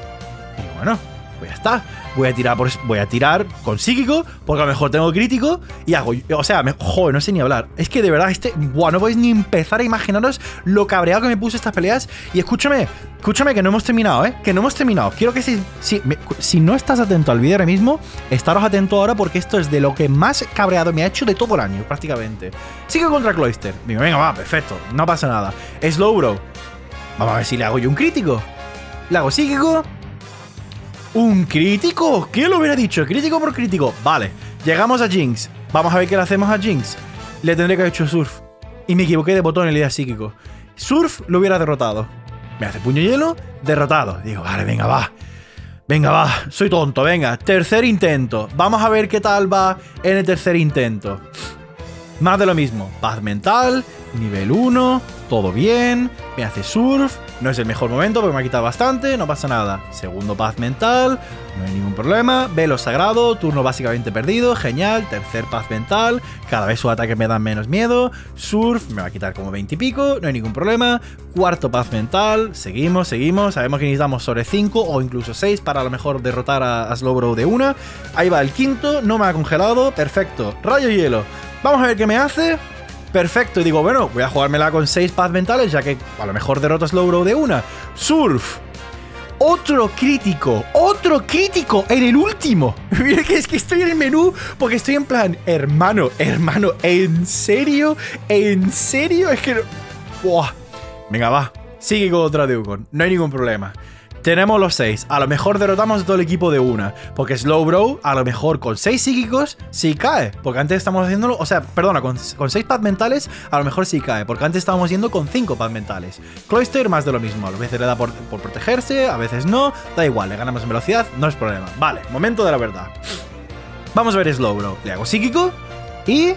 Y bueno, pues ya está. Voy a tirar por, voy a tirar con psíquico, porque a lo mejor tengo crítico y hago. O sea, me, joder, no sé ni hablar. Es que de verdad, este. Buah, no podéis ni empezar a imaginaros lo cabreado que me puse estas peleas. Y escúchame, escúchame que no hemos terminado, ¿eh? Que no hemos terminado. Quiero que si, si, no estás atento al vídeo ahora mismo, estaros atento ahora porque esto es de lo que más cabreado me ha hecho de todo el año, prácticamente. Sigue contra Cloyster. Digo, venga, va, perfecto. No pasa nada. Slowbro. Vamos a ver si le hago yo un crítico. Le hago psíquico. ¿Un crítico? ¿Quién lo hubiera dicho? Crítico por crítico. Vale, llegamos a Jinx. Vamos a ver qué le hacemos a Jinx. Le tendré que haber hecho Surf. Y me equivoqué de botón en el día psíquico. Surf lo hubiera derrotado. Me hace puño hielo, derrotado. Digo, vale, venga, va. Venga, va. Soy tonto, venga. Tercer intento. Vamos a ver qué tal va en el tercer intento. Más de lo mismo. Paz mental, nivel 1, todo bien, me hace surf, no es el mejor momento porque me ha quitado bastante, no pasa nada. Segundo paz mental, no hay ningún problema. Velo sagrado, turno básicamente perdido, genial. Tercer paz mental, cada vez sus ataques me dan menos miedo. Surf, me va a quitar como 20 y pico, no hay ningún problema. Cuarto paz mental, seguimos, seguimos. Sabemos que necesitamos sobre 5 o incluso 6 para a lo mejor derrotar a, a Slowbro de una. Ahí va el quinto, no me ha congelado, perfecto. Rayo hielo, vamos a ver qué me hace. Perfecto, y digo, bueno, voy a jugármela con 6 paz mentales, ya que a lo mejor derrotas Slowbro de una. Surf. Otro crítico, otro crítico en el último. Mira que es que estoy en el menú porque estoy en plan, hermano, hermano, ¿en serio? ¿En serio? Es que... Buah. Venga, va. Sigue con otra de Ugon. No hay ningún problema. Tenemos los 6. A lo mejor derrotamos a todo el equipo de una. Porque Slowbro, a lo mejor con 6 psíquicos, sí cae. Porque antes estamos haciéndolo. O sea, perdona, con 6 pad mentales, a lo mejor sí cae. Porque antes estábamos yendo con 5 pad mentales. Cloyster, más de lo mismo. A veces le da por, por protegerse, a veces no. Da igual, le ganamos en velocidad, no es problema. Vale, momento de la verdad. Vamos a ver Slowbro. Le hago psíquico y.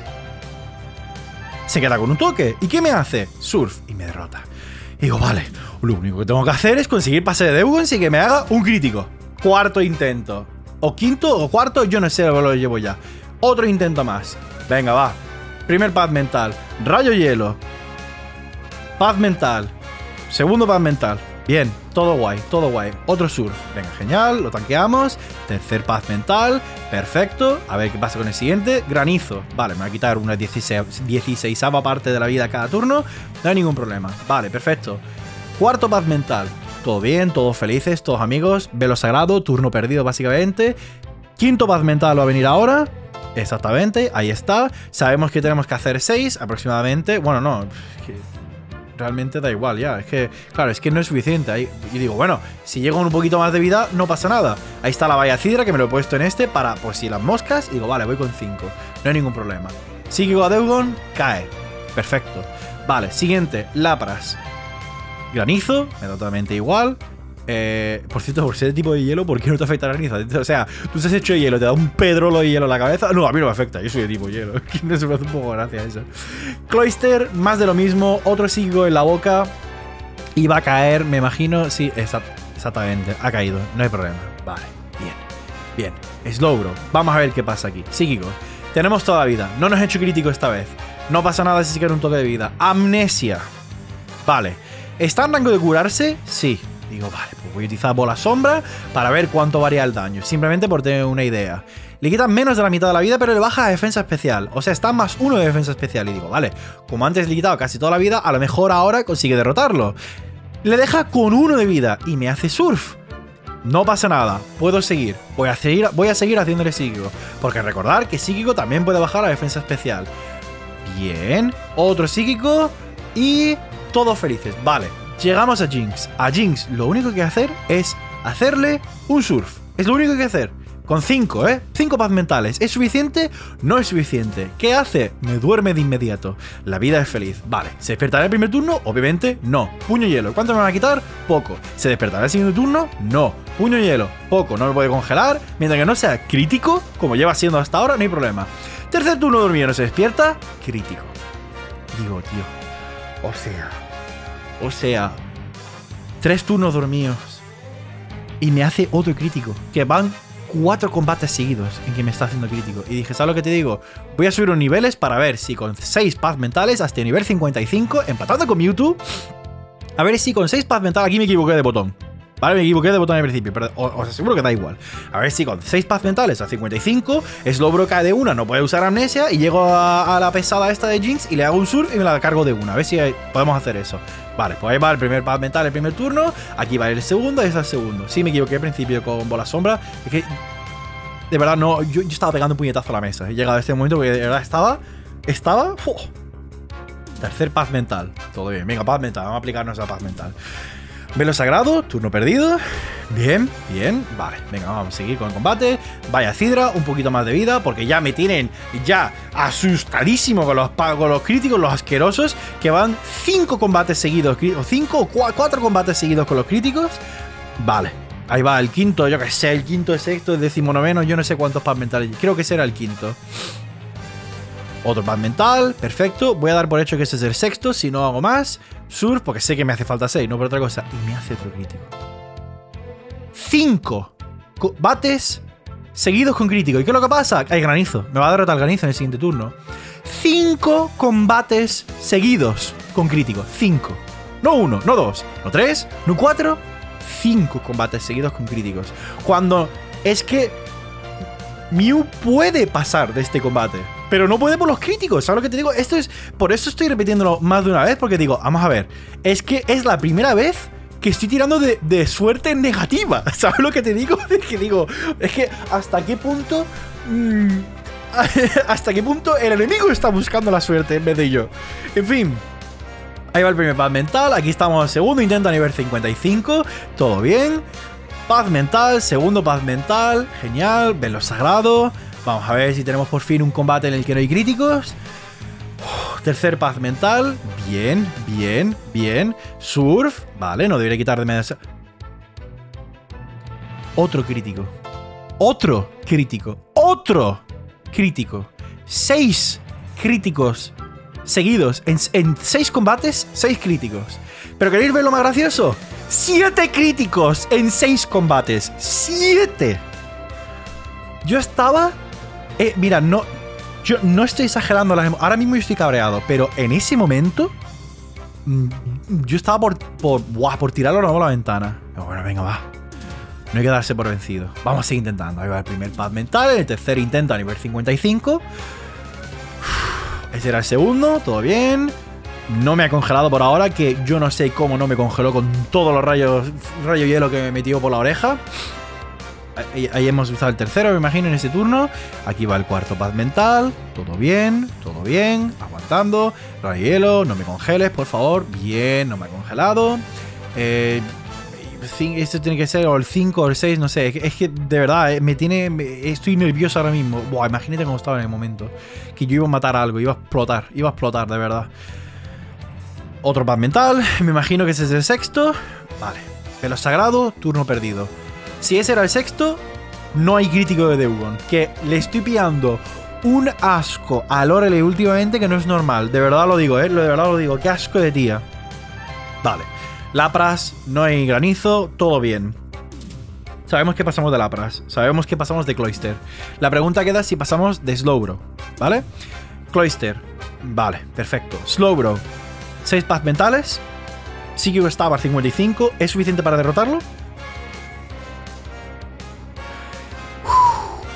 Se queda con un toque. ¿Y qué me hace? Surf y me derrota. Y digo, vale, lo único que tengo que hacer es conseguir pase de Dewgons y que me haga un crítico. Cuarto intento. O quinto o cuarto, yo no sé lo llevo ya. Otro intento más. Venga, va. Primer paz mental. Rayo hielo. Paz mental. Segundo paz mental. Bien, todo guay, todo guay. Otro surf. Venga, genial, lo tanqueamos. Tercer paz mental. Perfecto. A ver qué pasa con el siguiente. Granizo. Vale, me va a quitar una 16, 16 parte de la vida cada turno. No hay ningún problema. Vale, perfecto. Cuarto paz mental. Todo bien, todos felices, todos amigos. Velo sagrado, turno perdido básicamente. Quinto paz mental va a venir ahora. Exactamente, ahí está. Sabemos que tenemos que hacer 6 aproximadamente. Bueno, no. Realmente da igual ya. Es que, claro, es que no es suficiente. Ahí, y digo, bueno, si llego con un poquito más de vida, no pasa nada. Ahí está la valla cidra que me lo he puesto en este para, por si las moscas. Y digo, vale, voy con 5. No hay ningún problema. Sigue a Deugon, cae. Perfecto. Vale, siguiente, Lapras. Granizo, me da totalmente igual. Eh, por cierto, por ser tipo de hielo, ¿por qué no te afecta la granizo? O sea, tú se has hecho hielo, te da un pedrolo de hielo en la cabeza. No, a mí no me afecta, yo soy de tipo hielo. no se me hace un poco gracia eso. Cloister, más de lo mismo, otro psíquico en la boca. Y va a caer, me imagino. Sí, exactamente, ha caído, no hay problema. Vale, bien, bien. Slowbro, vamos a ver qué pasa aquí. Psíquico, tenemos toda la vida, no nos he hecho crítico esta vez. No pasa nada si se queda un toque de vida. Amnesia. Vale. ¿Está en rango de curarse? Sí. Digo, vale, pues voy a utilizar bola sombra para ver cuánto varía el daño. Simplemente por tener una idea. Le quitan menos de la mitad de la vida, pero le baja la defensa especial. O sea, está más uno de defensa especial. Y digo, vale, como antes le he quitado casi toda la vida, a lo mejor ahora consigue derrotarlo. Le deja con uno de vida y me hace surf. No pasa nada, puedo seguir. Voy a seguir, voy a seguir haciéndole psíquico. Porque recordar que psíquico también puede bajar la defensa especial. Bien, otro psíquico y todos felices. Vale, llegamos a Jinx. A Jinx lo único que hacer es hacerle un surf. Es lo único que hacer. Con 5, ¿eh? 5 paz mentales. ¿Es suficiente? No es suficiente. ¿Qué hace? Me duerme de inmediato. La vida es feliz. Vale. ¿Se despertará el primer turno? Obviamente no. Puño hielo. ¿Cuánto me van a quitar? Poco. ¿Se despertará el siguiente turno? No. Puño hielo. Poco. No lo puede congelar. Mientras que no sea crítico, como lleva siendo hasta ahora, no hay problema. Tercer turno dormido, no se despierta. Crítico. Digo, tío. O sea. O sea. Tres turnos dormidos. Y me hace otro crítico. Que van cuatro combates seguidos en que me está haciendo crítico. Y dije, ¿sabes lo que te digo? Voy a subir los niveles para ver si con seis paz mentales hasta el nivel 55, empatando con Mewtwo, a ver si con seis paz mentales aquí me equivoqué de botón. Vale, me equivoqué de botón al principio, pero os aseguro que da igual. A ver si con 6 paz mentales a 55, Slowbro cae de una, no puede usar amnesia y llego a, la pesada esta de Jinx y le hago un surf y me la cargo de una. A ver si podemos hacer eso. Vale, pues ahí va el primer paz mental, el primer turno. Aquí va el segundo y es el segundo. Sí, me equivoqué al principio con bola sombra. Es que, de verdad, no. Yo, estaba pegando un puñetazo a la mesa. He llegado a este momento porque de verdad estaba. Estaba. Tercer paz mental. Todo bien. Venga, paz mental. Vamos a aplicarnos a paz mental. Velo sagrado, turno perdido. Bien, bien. Vale, venga, vamos a seguir con el combate. Vaya Cidra, un poquito más de vida, porque ya me tienen ya asustadísimo con los, con los críticos, los asquerosos, que van cinco combates seguidos, o cinco o cuatro combates seguidos con los críticos. Vale, ahí va el quinto, yo que sé, el quinto, el sexto, el decimonoveno, yo no sé cuántos paz mentales. Creo que será el quinto. Otro paz mental, perfecto. Voy a dar por hecho que ese es el sexto, si no hago más. Surf, porque sé que me hace falta 6, no por otra cosa. Y me hace otro crítico. 5 bates seguidos con crítico. ¿Y qué es lo que pasa? Hay granizo. Me va a derrotar el granizo en el siguiente turno. 5 combates seguidos con crítico. 5. No uno, no dos, no tres, no cuatro. 5 combates seguidos con críticos. Cuando es que Mew puede pasar de este combate. Pero no puede por los críticos, ¿sabes lo que te digo? Esto es. Por eso estoy repitiéndolo más de una vez, porque digo, vamos a ver. Es que es la primera vez que estoy tirando de, suerte negativa. ¿Sabes lo que te digo? Es que digo, es que hasta qué punto. Mm, hasta qué punto el enemigo está buscando la suerte en vez de yo. En fin. Ahí va el primer paz mental. Aquí estamos segundo intento a nivel 55. Todo bien. Paz mental, segundo paz mental. Genial. Velo sagrado. Vamos a ver si tenemos por fin un combate en el que no hay críticos. tercer paz mental. Bien, bien, bien. Surf. Vale, no debería quitar de medio. Otro crítico. Otro crítico. Otro crítico. Seis críticos seguidos. En seis combates, seis críticos. Pero ¿queréis ver lo más gracioso? Siete críticos en seis combates. Siete. Yo estaba eh, mira, no. Yo no estoy exagerando las Ahora mismo yo estoy cabreado, pero en ese momento. Mm, yo estaba por. por, por tirarlo a la ventana. Pero bueno, venga, va. No hay que darse por vencido. Vamos a seguir intentando. Ahí va el primer pad mental. El tercer intento a nivel 55. Ese era el segundo. Todo bien. No me ha congelado por ahora, que yo no sé cómo no me congeló con todos los rayos, rayo hielo que me metió por la oreja. Ahí, hemos usado el tercero, me imagino, en ese turno. Aquí va el cuarto paz mental. Todo bien, todo bien. Aguantando. Rayo hielo, no me congeles, por favor. Bien, no me ha congelado. Eh, esto tiene que ser o el 5 o el 6, no sé. Es que de verdad, eh, me tiene. estoy nervioso ahora mismo. Buah, imagínate cómo estaba en el momento. Que yo iba a matar algo, iba a explotar, iba a explotar, de verdad. Otro paz mental, me imagino que ese es el sexto. Vale. Pelo sagrado, turno perdido. Si ese era el sexto, no hay crítico de Deugon. Que le estoy pillando un asco a Lorelei últimamente que no es normal. De verdad lo digo, ¿eh? De verdad lo digo. Qué asco de tía. Vale. Lapras, no hay granizo, todo bien. Sabemos que pasamos de Lapras. Sabemos que pasamos de Cloister. La pregunta queda si pasamos de Slowbro. ¿Vale? Cloister. Vale, perfecto. Slowbro. 6 paz mentales. Psíquico Stabar 55. ¿Es suficiente para derrotarlo?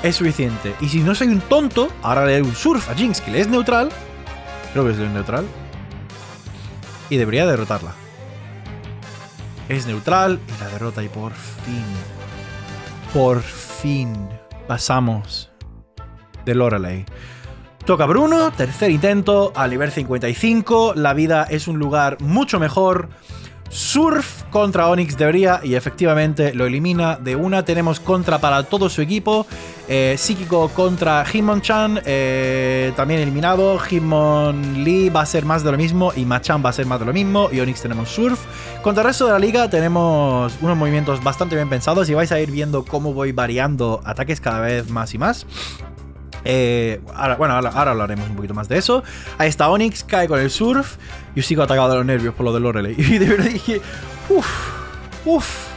Es suficiente. Y si no soy un tonto, ahora le doy un surf a Jinx, que le es neutral. Creo que es neutral. Y debería derrotarla. Es neutral y la derrota y por fin. Por fin pasamos de Lorelei. Toca Bruno, tercer intento, al nivel 55. La vida es un lugar mucho mejor. Surf contra Onyx debería y efectivamente lo elimina de una. Tenemos contra para todo su equipo. Eh, Psíquico contra Hitmonchan, eh, también eliminado. Hitmon Lee va a ser más de lo mismo y Machan va a ser más de lo mismo. Y Onyx tenemos Surf. Contra el resto de la liga tenemos unos movimientos bastante bien pensados y vais a ir viendo cómo voy variando ataques cada vez más y más. Eh, bueno, ahora, hablaremos un poquito más de eso. Ahí está Onyx, cae con el surf. Yo sigo atacado de los nervios por lo de Lorelei. Y de verdad dije, uff, uff,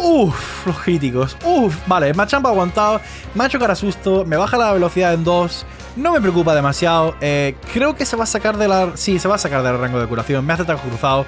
uff, los críticos. Uff, vale, Machamp ha aguantado. Me ha hecho cara susto. Me baja la velocidad en 2. No me preocupa demasiado. Eh, creo que se va a sacar de la. Sí, se va a sacar del rango de curación. Me hace tan cruzado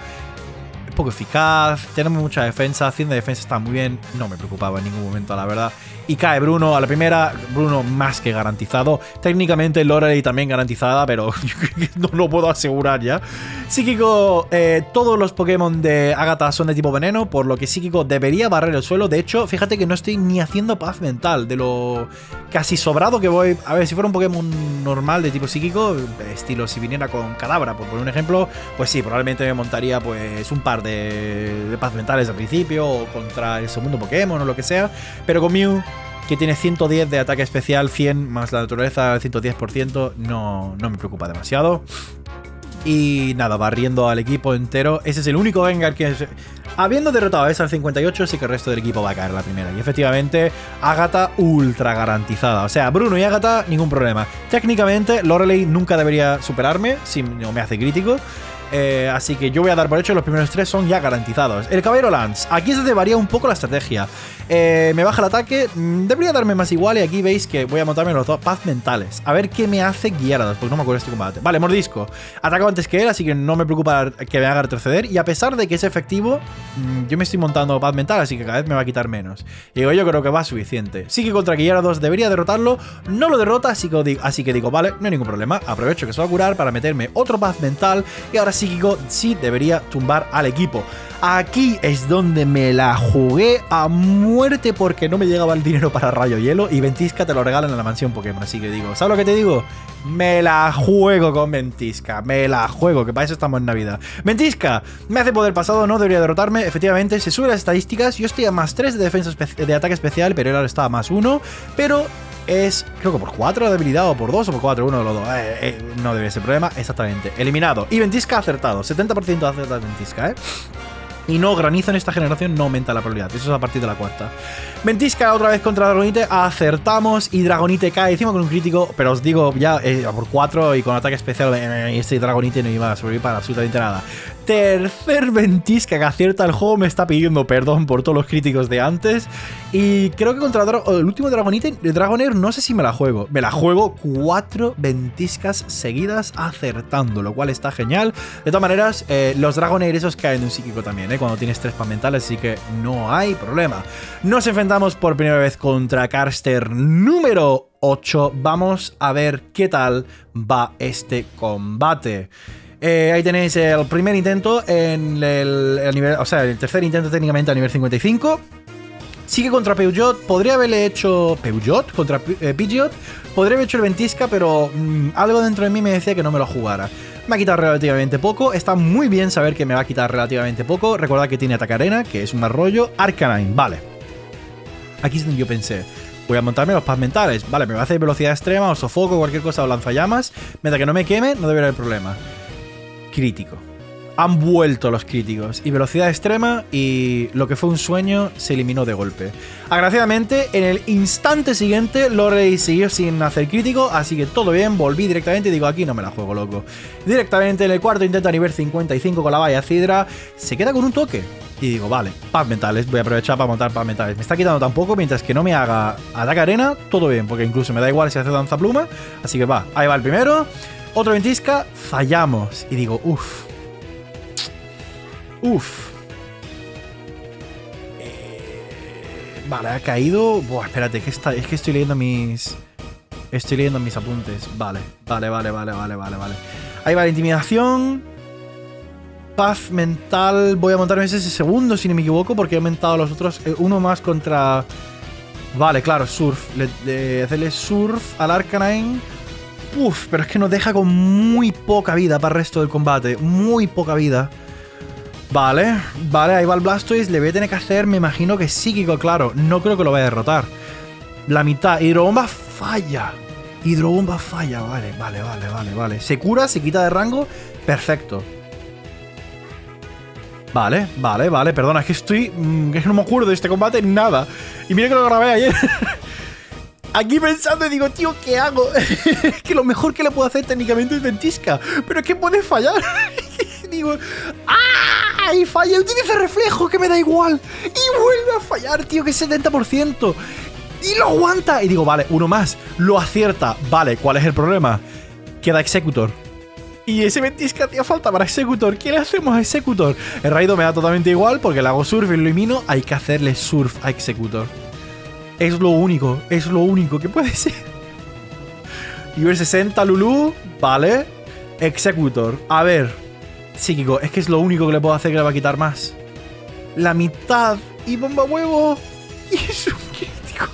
poco eficaz, tenemos mucha defensa, haciendo defensa está muy bien, no me preocupaba en ningún momento, la verdad. Y cae Bruno a la primera, Bruno más que garantizado. Técnicamente Lorelei también garantizada, pero no lo puedo asegurar ya. Psíquico, eh, todos los Pokémon de Agatha son de tipo veneno, por lo que Psíquico debería barrer el suelo. De hecho, fíjate que no estoy ni haciendo paz mental, de lo casi sobrado que voy. A ver, si fuera un Pokémon normal de tipo psíquico, estilo si viniera con Cadabra, por poner un ejemplo, pues sí, probablemente me montaría pues un par de, de paz mentales al principio, o contra el segundo Pokémon o lo que sea. Pero con Mew que tiene 110 de ataque especial, 100 más la naturaleza, 110%, no, no me preocupa demasiado. Y nada, barriendo al equipo entero. Ese es el único Gengar que... Habiendo derrotado a ese al 58, sí que el resto del equipo va a caer la primera. Y efectivamente, Agatha ultra garantizada. O sea, Bruno y Agatha, ningún problema. Técnicamente, Lorelei nunca debería superarme si no me hace crítico. Eh, así que yo voy a dar por hecho los primeros tres son ya garantizados. El Caballero Lance. Aquí se varía un poco la estrategia. Eh, me baja el ataque. Mm, debería darme más igual. Y aquí veis que voy a montarme los dos paz mentales. A ver qué me hace Gyarados. Porque no me acuerdo este combate. Vale, mordisco. Ataco antes que él, así que no me preocupa que me haga retroceder. Y a pesar de que es efectivo, mm, yo me estoy montando paz mental, así que cada vez me va a quitar menos. Y digo, yo creo que va suficiente. Sí que contra Gyarados debería derrotarlo. No lo derrota, así que, digo, así que digo, vale, no hay ningún problema. Aprovecho que se va a curar para meterme otro paz mental. Y ahora psíquico sí debería tumbar al equipo. Aquí es donde me la jugué a muerte porque no me llegaba el dinero para Rayo Hielo y Ventisca te lo regalan en la mansión Pokémon. Así que digo, ¿sabes lo que te digo? Me la juego con Ventisca, me la juego, que para eso estamos en Navidad. Ventisca, me hace poder pasado, no debería derrotarme. Efectivamente, se suben las estadísticas. Yo estoy a más 3 de defensa de ataque especial, pero él ahora está a más 1. Pero es, creo que por 4 de habilidad o por 2 o por 4, uno de los dos. Eh, eh, no debe ser problema, exactamente. Eliminado. Y Ventisca acertado. 70% de acertado Ventisca, ¿eh? Y no, granizo en esta generación no aumenta la probabilidad. Eso es a partir de la cuarta. Ventisca otra vez contra Dragonite. Acertamos y Dragonite cae encima con un crítico. Pero os digo, ya eh, por 4 y con ataque especial, este Dragonite no iba a sobrevivir para absolutamente nada. Tercer Ventisca que acierta el juego me está pidiendo perdón por todos los críticos de antes. Y creo que contra el último Dragonite, Dragonair, no sé si me la juego. Me la juego cuatro Ventiscas seguidas acertando, lo cual está genial. De todas maneras, eh, los Dragonair esos caen en un psíquico también, ¿eh? cuando tienes tres mentales, así que no hay problema. Nos enfrentamos por primera vez contra Carster número 8. Vamos a ver qué tal va este combate. Eh, ahí tenéis el primer intento en el, nivel, o sea, el tercer intento técnicamente a nivel 55. Sigue contra Peugeot. Podría haberle hecho Peugeot contra eh, Pidgeot. Podría haber hecho el Ventisca, pero mm, algo dentro de mí me decía que no me lo jugara. Me ha quitado relativamente poco. Está muy bien saber que me va a quitar relativamente poco. Recordad que tiene ataque arena, que es un rollo. Arcanine, vale. Aquí es donde yo pensé. Voy a montarme los paz mentales. Vale, me va a hacer velocidad extrema o sofoco, cualquier cosa o lanzallamas. Mientras que no me queme, no debería haber problema crítico. han vuelto los críticos y velocidad extrema y lo que fue un sueño se eliminó de golpe. Agraciadamente, en el instante siguiente, Lorelei siguió sin hacer crítico, así que todo bien, volví directamente y digo, aquí no me la juego, loco. Directamente en el cuarto intento a nivel 55 con la valla Cidra, se queda con un toque. Y digo, vale, paz mentales, voy a aprovechar para montar paz mentales. Me está quitando tampoco, mientras que no me haga ataque arena, todo bien, porque incluso me da igual si hace danza pluma. Así que va, ahí va el primero. Otro ventisca, fallamos. Y digo, uff, Uf. Eh, vale, ha caído. Buah, espérate, es que estoy leyendo mis. Estoy leyendo mis apuntes. Vale, vale, vale, vale, vale, vale, vale. Ahí va la intimidación. Paz mental. Voy a montarme ese segundo, si no me equivoco, porque he aumentado los otros. Eh, uno más contra. Vale, claro, surf. Le, hacerle surf al Arcanine. Uf, pero es que nos deja con muy poca vida para el resto del combate. Muy poca vida. Vale, vale, ahí va el Blastoise. Le voy a tener que hacer, me imagino que psíquico, claro. No creo que lo vaya a derrotar. La mitad. Hidrobomba falla. Hidrobomba falla. Vale, vale, vale, vale, vale. Se cura, se quita de rango. Perfecto. Vale, vale, vale. Perdona, es que estoy. Mm, es que no me acuerdo de este combate nada. Y mira que lo grabé ayer. Aquí pensando y digo, tío, ¿qué hago? que lo mejor que le puedo hacer técnicamente es ventisca. Pero es que puede fallar. digo, ¡ah! Y falla, utiliza reflejo, que me da igual. Y vuelve a fallar, tío, que es 70%. Y lo aguanta. Y digo, vale, uno más. Lo acierta. Vale, ¿cuál es el problema? Queda Executor. Y ese ventisca hacía falta para Executor. ¿Qué le hacemos a Executor? El Raido me da totalmente igual porque le hago surf y lo elimino. Hay que hacerle surf a Executor. Es lo único, es lo único que puede ser. Nivel 60, Lulu. Vale. Executor. A ver, Psíquico, es que es lo único que le puedo hacer que le va a quitar más. La mitad. Y bomba huevo. Y es un crítico.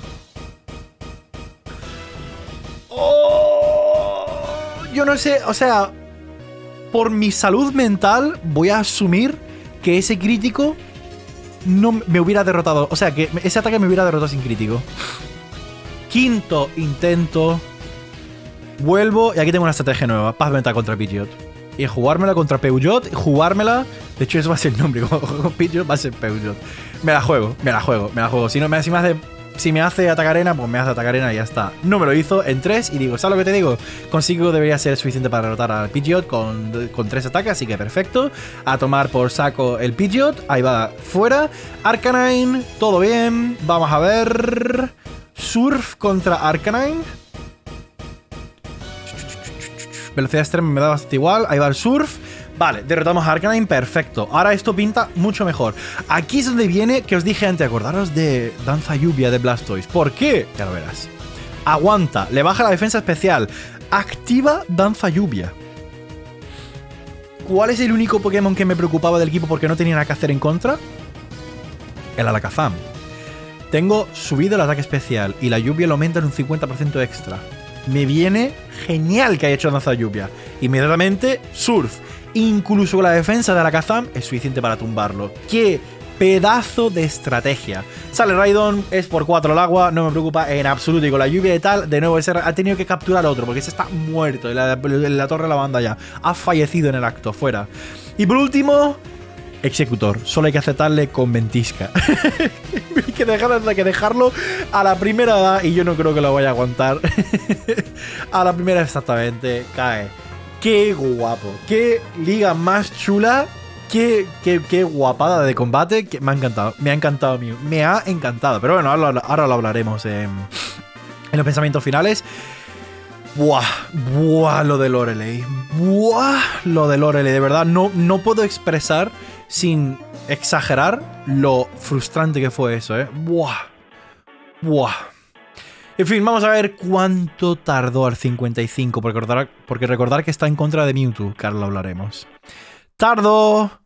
Oh, yo no sé, o sea, por mi salud mental voy a asumir que ese crítico no me hubiera derrotado. O sea, que ese ataque me hubiera derrotado sin crítico. Quinto intento. Vuelvo y aquí tengo una estrategia nueva. Paz mental contra Pidgeot y jugármela contra Peugeot, jugármela. De hecho, eso va a ser el nombre. Peugeot va a ser Peugeot. Me la juego, me la juego, me la juego. Si no me, si me hace. Si me hace atacar arena, pues me hace atacar arena y ya está. No me lo hizo en 3 y digo, ¿sabes lo que te digo? Consigo debería ser suficiente para derrotar al Pidgeot con, con 3 ataques, así que perfecto. A tomar por saco el Pidgeot. Ahí va, fuera. Arcanine, todo bien. Vamos a ver. Surf contra Arcanine. Velocidad extrema me da bastante igual. Ahí va el surf. Vale, derrotamos a Arcanine, perfecto. Ahora esto pinta mucho mejor. Aquí es donde viene, que os dije antes, acordaros de Danza Lluvia de Blastoise. ¿Por qué? Ya lo verás. Aguanta, le baja la defensa especial. Activa Danza Lluvia. ¿Cuál es el único Pokémon que me preocupaba del equipo porque no tenía nada que hacer en contra? El Alakazam. Tengo subido el ataque especial y la lluvia lo aumenta en un 50% extra me viene genial que haya hecho danza lluvia. Inmediatamente, surf. Incluso la defensa de Alakazam es suficiente para tumbarlo. ¡Qué pedazo de estrategia! Sale Raidon, es por 4 el agua, no me preocupa en absoluto. Y con la lluvia y tal, de nuevo, ese ha tenido que capturar otro porque ese está muerto en la, torre de la banda ya. Ha fallecido en el acto, fuera. Y por último, Executor. Solo hay que aceptarle con ventisca. hay que dejarlo a la primera edad y yo no creo que lo vaya a aguantar. a la primera exactamente cae. Qué guapo. Qué liga más chula. Qué, qué, guapada de combate. Me ha encantado. Me ha encantado mío. Me ha encantado. Pero bueno, ahora, lo hablaremos en, los pensamientos finales. Buah, buah, lo de Lorelei. Buah, lo de Lorelei. De verdad, no, no puedo expresar sin exagerar lo frustrante que fue eso, ¿eh? Buah. Buah. En fin, vamos a ver cuánto tardó al 55, porque recordar, porque recordar que está en contra de Mewtwo, lo hablaremos. Tardó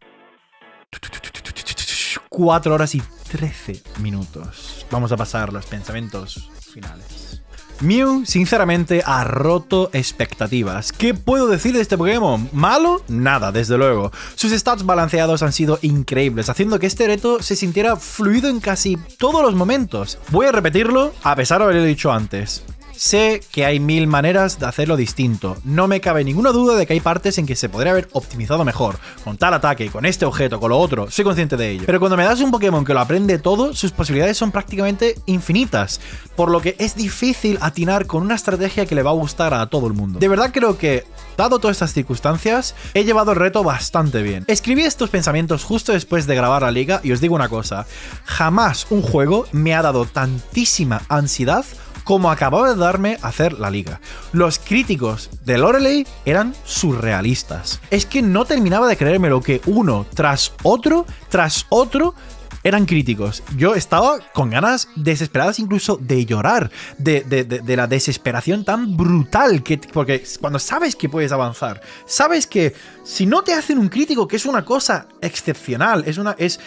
4 horas y 13 minutos. Vamos a pasar los pensamientos finales. Mew, sinceramente, ha roto expectativas. ¿Qué puedo decir de este Pokémon? ¿Malo? Nada, desde luego. Sus stats balanceados han sido increíbles, haciendo que este reto se sintiera fluido en casi todos los momentos. Voy a repetirlo, a pesar de haberlo dicho antes. Sé que hay mil maneras de hacerlo distinto. No me cabe ninguna duda de que hay partes en que se podría haber optimizado mejor. Con tal ataque, con este objeto, con lo otro. Soy consciente de ello. Pero cuando me das un Pokémon que lo aprende todo, sus posibilidades son prácticamente infinitas. Por lo que es difícil atinar con una estrategia que le va a gustar a todo el mundo. De verdad creo que, dado todas estas circunstancias, he llevado el reto bastante bien. Escribí estos pensamientos justo después de grabar la liga y os digo una cosa. Jamás un juego me ha dado tantísima ansiedad como acababa de darme hacer la liga. Los críticos de Loreley eran surrealistas. Es que no terminaba de creerme lo que uno tras otro, tras otro, eran críticos. Yo estaba con ganas desesperadas incluso de llorar, de, de, de, la desesperación tan brutal, que, porque cuando sabes que puedes avanzar, sabes que si no te hacen un crítico, que es una cosa excepcional, es una, es,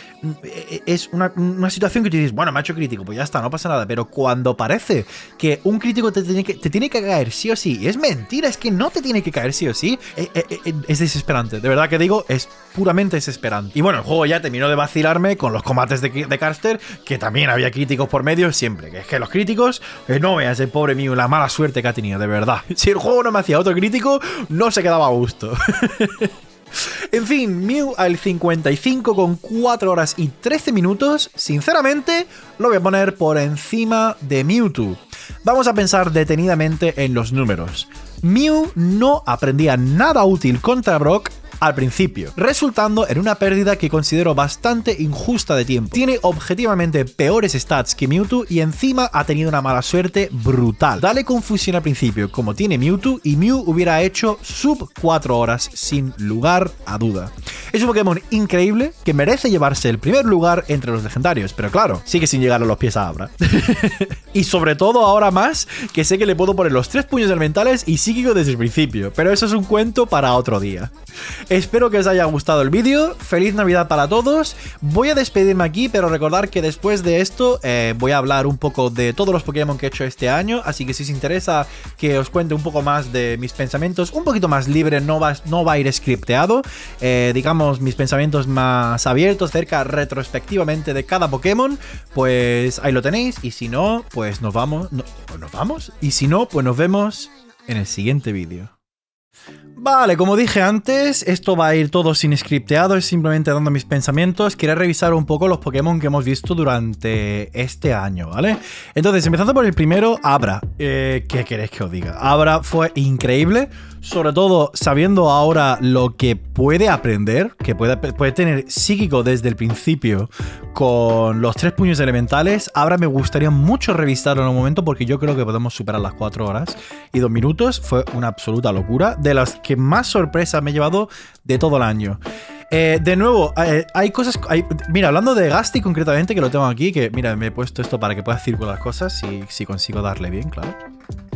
es una, una situación que te dices, bueno, me ha hecho crítico, pues ya está, no pasa nada, pero cuando parece que un crítico te tiene que, te tiene que caer sí o sí, es mentira, es que no te tiene que caer sí o sí, eh, eh, eh, es desesperante, de verdad que digo, es puramente desesperante. Y bueno, el juego ya terminó de vacilarme con los combates de, de Carster, que también había críticos por medio siempre, que es que los críticos, no veas el pobre mío, la mala suerte que ha tenido, de verdad. Si el juego no me hacía otro crítico, no se quedaba a gusto. En fin, Mew al 55 con 4 horas y 13 minutos, sinceramente lo voy a poner por encima de Mewtwo. Vamos a pensar detenidamente en los números. Mew no aprendía nada útil contra Brock al principio, resultando en una pérdida que considero bastante injusta de tiempo. Tiene objetivamente peores stats que Mewtwo y encima ha tenido una mala suerte brutal. Dale confusión al principio como tiene Mewtwo y Mew hubiera hecho sub 4 horas sin lugar a duda. Es un Pokémon increíble que merece llevarse el primer lugar entre los legendarios, pero claro, sigue sin llegar a los pies a Abra. y sobre todo ahora más, que sé que le puedo poner los tres puños elementales y psíquico desde el principio, pero eso es un cuento para otro día. Espero que os haya gustado el vídeo. Feliz Navidad para todos. Voy a despedirme aquí, pero recordar que después de esto eh, voy a hablar un poco de todos los Pokémon que he hecho este año. Así que si os interesa que os cuente un poco más de mis pensamientos, un poquito más libre, no va, no a ir scripteado. Eh, digamos, mis pensamientos más abiertos, cerca retrospectivamente de cada Pokémon. Pues ahí lo tenéis. Y si no, pues nos vamos. pues nos vamos. Y si no, pues nos vemos en el siguiente vídeo. Vale, como dije antes, esto va a ir todo sin scripteado, es simplemente dando mis pensamientos. Quería revisar un poco los Pokémon que hemos visto durante este año, ¿vale? Entonces, empezando por el primero, Abra. Eh, ¿Qué queréis que os diga? Abra fue increíble, sobre todo sabiendo ahora lo que puede aprender, que puede, tener psíquico desde el principio con los tres puños elementales. Abra me gustaría mucho revisarlo en un momento porque yo creo que podemos superar las cuatro horas y dos minutos. Fue una absoluta locura. De las que más sorpresa me he llevado de todo el año. Eh, de nuevo, eh, hay cosas. mira, hablando de Gasti concretamente, que lo tengo aquí, que mira, me he puesto esto para que pueda circular cosas, si, si consigo darle bien, claro.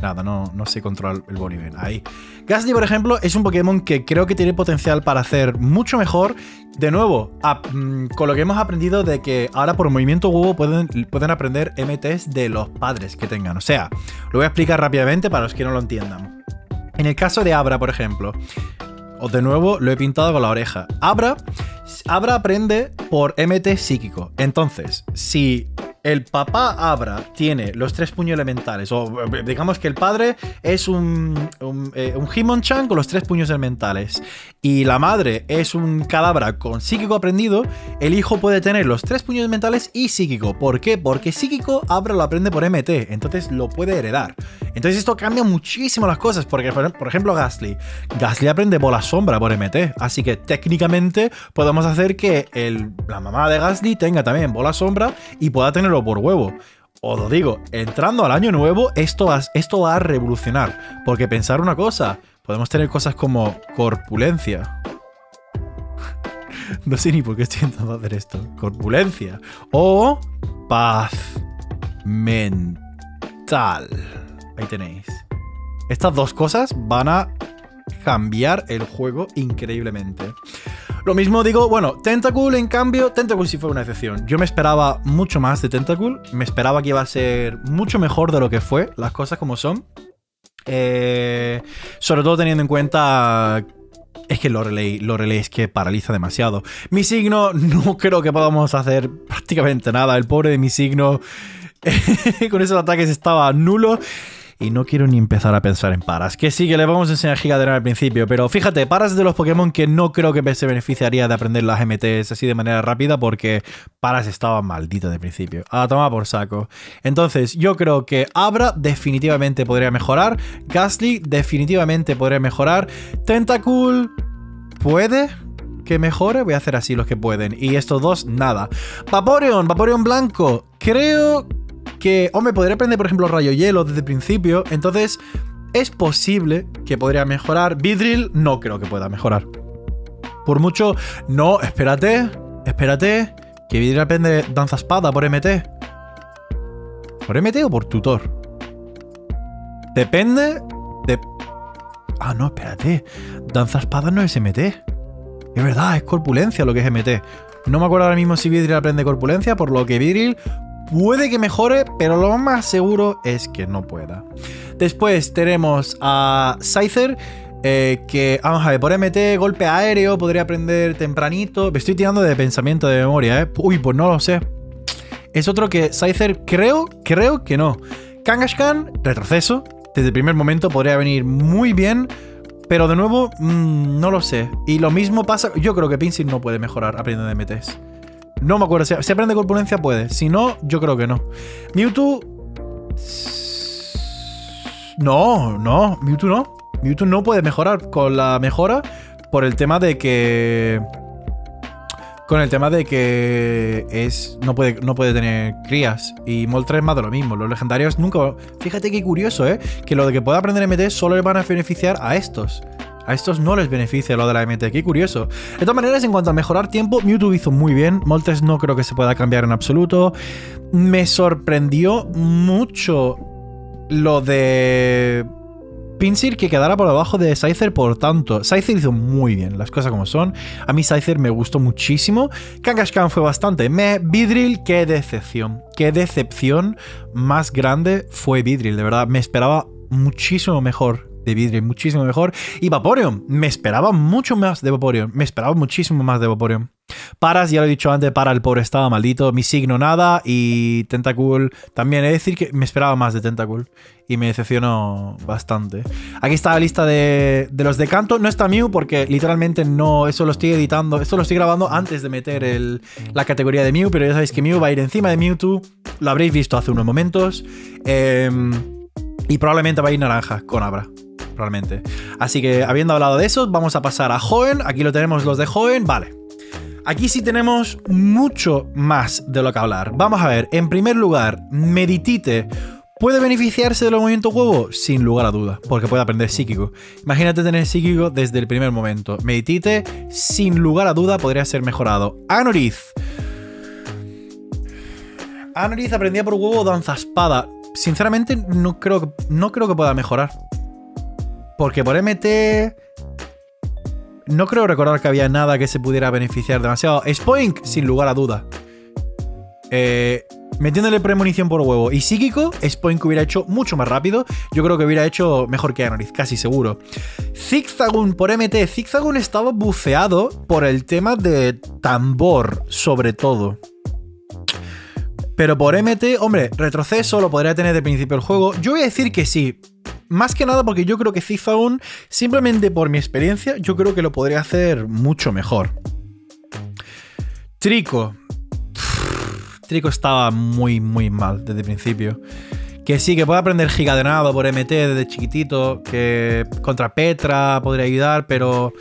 Nada, no, no sé controlar el volumen. Ahí. Gasti, por ejemplo, es un Pokémon que creo que tiene potencial para hacer mucho mejor. De nuevo, mm, con lo que hemos aprendido de que ahora por movimiento huevo pueden, pueden aprender MTs de los padres que tengan. O sea, lo voy a explicar rápidamente para los que no lo entiendan. En el caso de Abra, por ejemplo, o de nuevo lo he pintado con la oreja. Abra, Abra aprende por MT psíquico. Entonces, si el papá Abra tiene los tres puños elementales, o digamos que el padre es un, un, eh, Hitmonchan con los tres puños elementales, y la madre es un cadabra con psíquico aprendido, el hijo puede tener los tres puños elementales y psíquico. ¿Por qué? Porque psíquico Abra lo aprende por MT, entonces lo puede heredar. Entonces esto cambia muchísimo las cosas, porque por ejemplo Gasly, Gasly aprende bola sombra por MT, así que técnicamente podemos hacer que el, la mamá de Gasly tenga también bola sombra y pueda tenerlo por huevo. Os lo digo, entrando al año nuevo, esto va, esto va a revolucionar. Porque pensar una cosa, podemos tener cosas como corpulencia. no sé ni por qué estoy intentando hacer esto. Corpulencia. O paz mental. Ahí tenéis. Estas dos cosas van a cambiar el juego increíblemente. Lo mismo digo, bueno, Tentacool en cambio, Tentacool sí fue una excepción. Yo me esperaba mucho más de Tentacool, me esperaba que iba a ser mucho mejor de lo que fue, las cosas como son. Eh, sobre todo teniendo en cuenta es que Lorelei, Lorelei es que paraliza demasiado. Mi signo, no creo que podamos hacer prácticamente nada. El pobre de mi signo, con esos ataques estaba nulo. Y no quiero ni empezar a pensar en Paras. Que sí, que le vamos a enseñar Gigadena al principio. Pero fíjate, Paras de los Pokémon que no creo que se beneficiaría de aprender las MTs así de manera rápida porque Paras estaba maldito de principio. A tomar por saco. Entonces, yo creo que Abra definitivamente podría mejorar. Gastly definitivamente podría mejorar. Tentacool puede que mejore. Voy a hacer así los que pueden. Y estos dos, nada. Vaporeon, Vaporeon blanco. Creo que, hombre, podría aprender, por ejemplo, rayo hielo desde el principio. Entonces, es posible que podría mejorar. Vidril, no creo que pueda mejorar. Por mucho, no, espérate, espérate. Que Vidril aprende danza espada por MT. ¿Por MT o por tutor? Depende de. Ah, no, espérate. Danza espada no es MT. Es verdad, es corpulencia lo que es MT. No me acuerdo ahora mismo si Vidril aprende corpulencia, por lo que Vidril puede que mejore, pero lo más seguro es que no pueda. Después tenemos a Scyther, eh, que, vamos a ver, por MT, golpe aéreo, podría aprender tempranito. Me estoy tirando de pensamiento de memoria, ¿eh? Uy, pues no lo sé. Es otro que Scyther, creo, creo que no. Kangaskhan, retroceso. Desde el primer momento podría venir muy bien. Pero de nuevo, mmm, no lo sé. Y lo mismo pasa. Yo creo que Pinsir no puede mejorar aprendiendo de MTs. No me acuerdo. Si, aprende corpulencia, puede. Si no, yo creo que no. Mewtwo. No, no. Mewtwo no. Mewtwo no puede mejorar con la mejora por el tema de que. Con el tema de que es. No puede, no puede tener crías. Y Moltres es más de lo mismo. Los legendarios nunca. Fíjate qué curioso, ¿eh? Que lo de que pueda aprender MT solo le van a beneficiar a estos. A estos no les beneficia lo de la MT, qué curioso. De todas maneras, en cuanto a mejorar tiempo, Mewtwo hizo muy bien. Moltres no creo que se pueda cambiar en absoluto. Me sorprendió mucho lo de Pinsir que quedara por debajo de Scyther, por tanto, Scyther hizo muy bien, las cosas como son. A mí Scyther me gustó muchísimo. Kangaskhan fue bastante. Me Vidril, qué decepción. Qué decepción más grande fue Vidril, de verdad. Me esperaba muchísimo mejor de Vidril, muchísimo mejor. Y Vaporeon, me esperaba mucho más de Vaporeon. Me esperaba muchísimo más de Vaporeon. Paras, ya lo he dicho antes, para el pobre estaba maldito. Mi signo nada. Y Tentacool también. He de decir que me esperaba más de Tentacool. Y me decepcionó bastante. Aquí está la lista de, de los de canto. No está Mew porque literalmente no. Eso lo estoy editando. Esto lo estoy grabando antes de meter el, la categoría de Mew. Pero ya sabéis que Mew va a ir encima de Mewtwo. Lo habréis visto hace unos momentos. Eh, y probablemente va a ir naranja con Abra probablemente. Así que habiendo hablado de eso, vamos a pasar a Joven. Aquí lo tenemos los de Joven. Vale. Aquí sí tenemos mucho más de lo que hablar. Vamos a ver, en primer lugar, Meditite. ¿Puede beneficiarse de los movimientos huevo? Sin lugar a duda, porque puede aprender psíquico. Imagínate tener psíquico desde el primer momento. Meditite, sin lugar a duda, podría ser mejorado. Anorith. Anorith aprendía por huevo danza espada. Sinceramente, no creo, no creo que pueda mejorar. Porque por MT. No creo recordar que había nada que se pudiera beneficiar demasiado. Spoink, sin lugar a duda. Eh, metiéndole premonición por huevo y psíquico, Spoink hubiera hecho mucho más rápido. Yo creo que hubiera hecho mejor que Anorith, casi seguro. Zigzagoon por MT. Zigzagoon estaba buceado por el tema de tambor, sobre todo. Pero por MT, hombre, retroceso lo podría tener de principio el juego. Yo voy a decir que sí. Más que nada porque yo creo que Zigzagoon, simplemente por mi experiencia, yo creo que lo podría hacer mucho mejor. Trico. Trico estaba muy, muy mal desde el principio. Que sí, que puede aprender gigadenado por MT desde chiquitito, que contra Petra podría ayudar, pero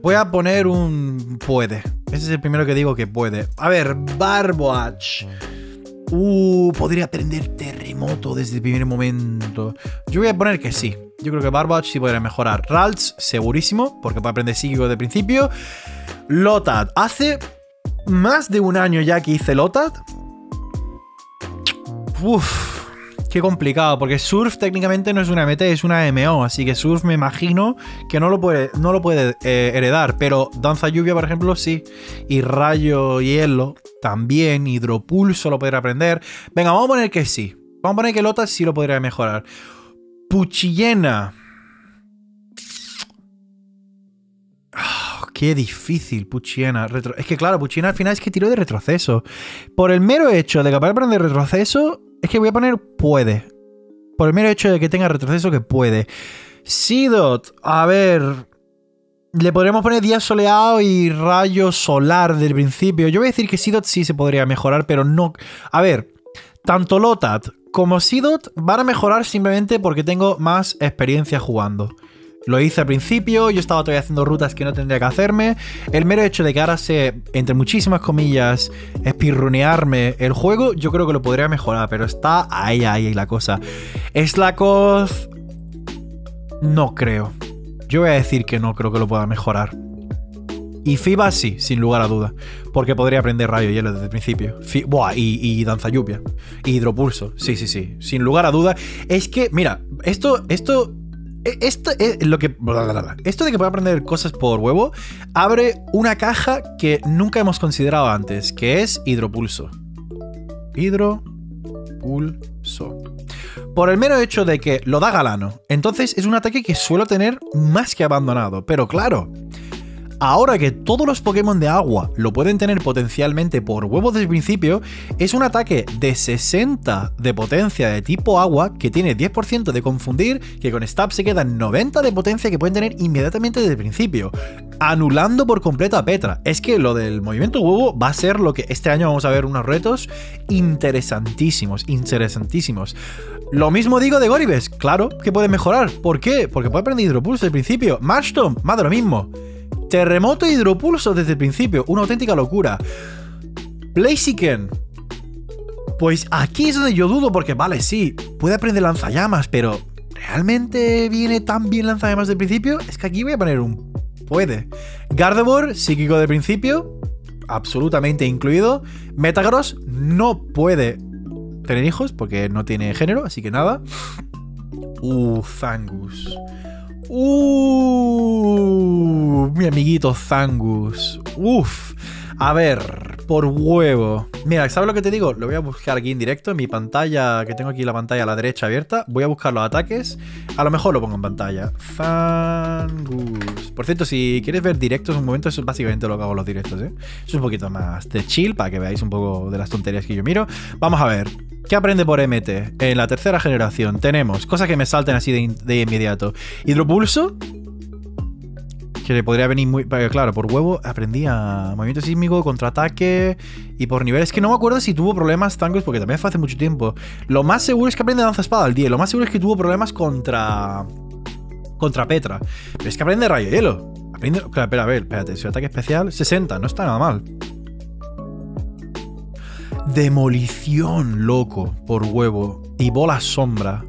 voy a poner un puede. Ese es el primero que digo que puede. A ver, Barboach. Uh, podría aprender terremoto desde el primer momento. Yo voy a poner que sí. Yo creo que Barboach sí podría mejorar. Ralts, segurísimo, porque puede aprender psíquico de principio. Lotad, hace más de un año ya que hice Lotad. Uf, qué complicado, porque Surf técnicamente no es una MT, es una MO, así que Surf me imagino que no lo puede, no lo puede eh, heredar, pero Danza Lluvia, por ejemplo, sí, y Rayo Hielo también, Hidropulso lo podría aprender. Venga, vamos a poner que sí, vamos a poner que Lotad sí lo podría mejorar. Puchillena. Oh, qué difícil, Puchiena. Retro... Es que claro, Puchiena al final es que tiró de retroceso. Por el mero hecho de que para aprender retroceso, es que voy a poner puede. por el mero hecho de que tenga retroceso que puede. Seedot, a ver... Le podríamos poner día soleado y rayo solar del principio. Yo voy a decir que Seedot sí se podría mejorar, pero no... A ver, tanto Lotat como Seedot van a mejorar simplemente porque tengo más experiencia jugando. Lo hice al principio, yo estaba todavía haciendo rutas que no tendría que hacerme. El mero hecho de que ahora sé, entre muchísimas comillas, espirrunearme el juego, yo creo que lo podría mejorar, pero está ahí, ahí, ahí la cosa. Slakoth... No creo. Yo voy a decir que no creo que lo pueda mejorar. Y FIBA sí, sin lugar a duda. Porque podría aprender rayo hielo desde el principio. Buah, y, y, danza lluvia. Y hidropulso. Sí, sí, sí. Sin lugar a duda. Es que, mira, esto, esto esto, es lo que, esto de que pueda aprender cosas por huevo abre una caja que nunca hemos considerado antes, que es hidropulso. Hidropulso. Por el mero hecho de que lo da Galano. Entonces es un ataque que suelo tener más que abandonado. Pero claro, Ahora que todos los Pokémon de agua lo pueden tener potencialmente por huevos desde el principio, es un ataque de 60 de potencia de tipo agua que tiene 10% de confundir, que con Stab se quedan 90 de potencia que pueden tener inmediatamente desde el principio, anulando por completo a Petra. Es que lo del movimiento huevo va a ser lo que este año vamos a ver unos retos interesantísimos, interesantísimos. Lo mismo digo de Goribes, claro que puede mejorar. ¿Por qué? Porque puede aprender Hidropulso desde el principio. Marshtomp, más de lo mismo. Terremoto e hidropulso desde el principio. Una auténtica locura. Blaziken. Pues aquí es donde yo dudo, porque vale, sí, puede aprender lanzallamas, pero ¿realmente viene tan bien lanzallamas del principio? Es que aquí voy a poner un puede. Gardevoir, psíquico de principio, absolutamente incluido. Metagross no puede tener hijos porque no tiene género, así que nada. Uh, Zangus. Uh, mi amiguito Zangus. Uf. A ver, por huevo. Mira, ¿sabes lo que te digo? Lo voy a buscar aquí en directo en mi pantalla, que tengo aquí la pantalla a la derecha abierta. Voy a buscar los ataques. A lo mejor lo pongo en pantalla. Zangus. Por cierto, si quieres ver directos un momento, eso es básicamente lo que hago los directos, ¿eh? Es un poquito más de chill para que veáis un poco de las tonterías que yo miro. Vamos a ver. ¿Qué aprende por MT? En la tercera generación tenemos cosas que me salten así de, inmediato. Hidropulso, que le podría venir muy. Claro, por huevo aprendía movimiento sísmico, contraataque y por niveles que no me acuerdo si tuvo problemas Tangus porque también fue hace mucho tiempo. Lo más seguro es que aprende danza espada al 10. Lo más seguro es que tuvo problemas contra. contra Petra. Pero es que aprende rayo hielo. Aprende. Claro, espera, a ver, espérate. Su ataque especial 60, no está nada mal. Demolición, loco, por huevo. Y bola sombra.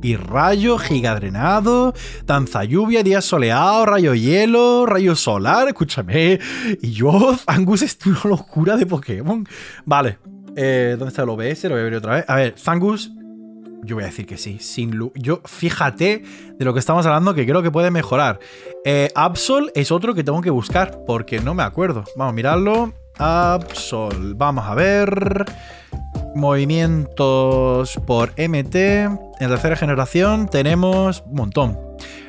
Y rayo, gigadrenado, danza lluvia, día soleado, rayo hielo, rayo solar, escúchame. Y yo, Zangus es una locura de Pokémon. Vale, eh, ¿dónde está el OBS? Lo voy a ver otra vez. A ver, Zangus, yo voy a decir que sí. Sin yo, fíjate de lo que estamos hablando que creo que puede mejorar. Eh, Absol es otro que tengo que buscar porque no me acuerdo. Vamos a mirarlo. Absol. Vamos a ver. Movimientos por MT. En tercera generación tenemos un montón.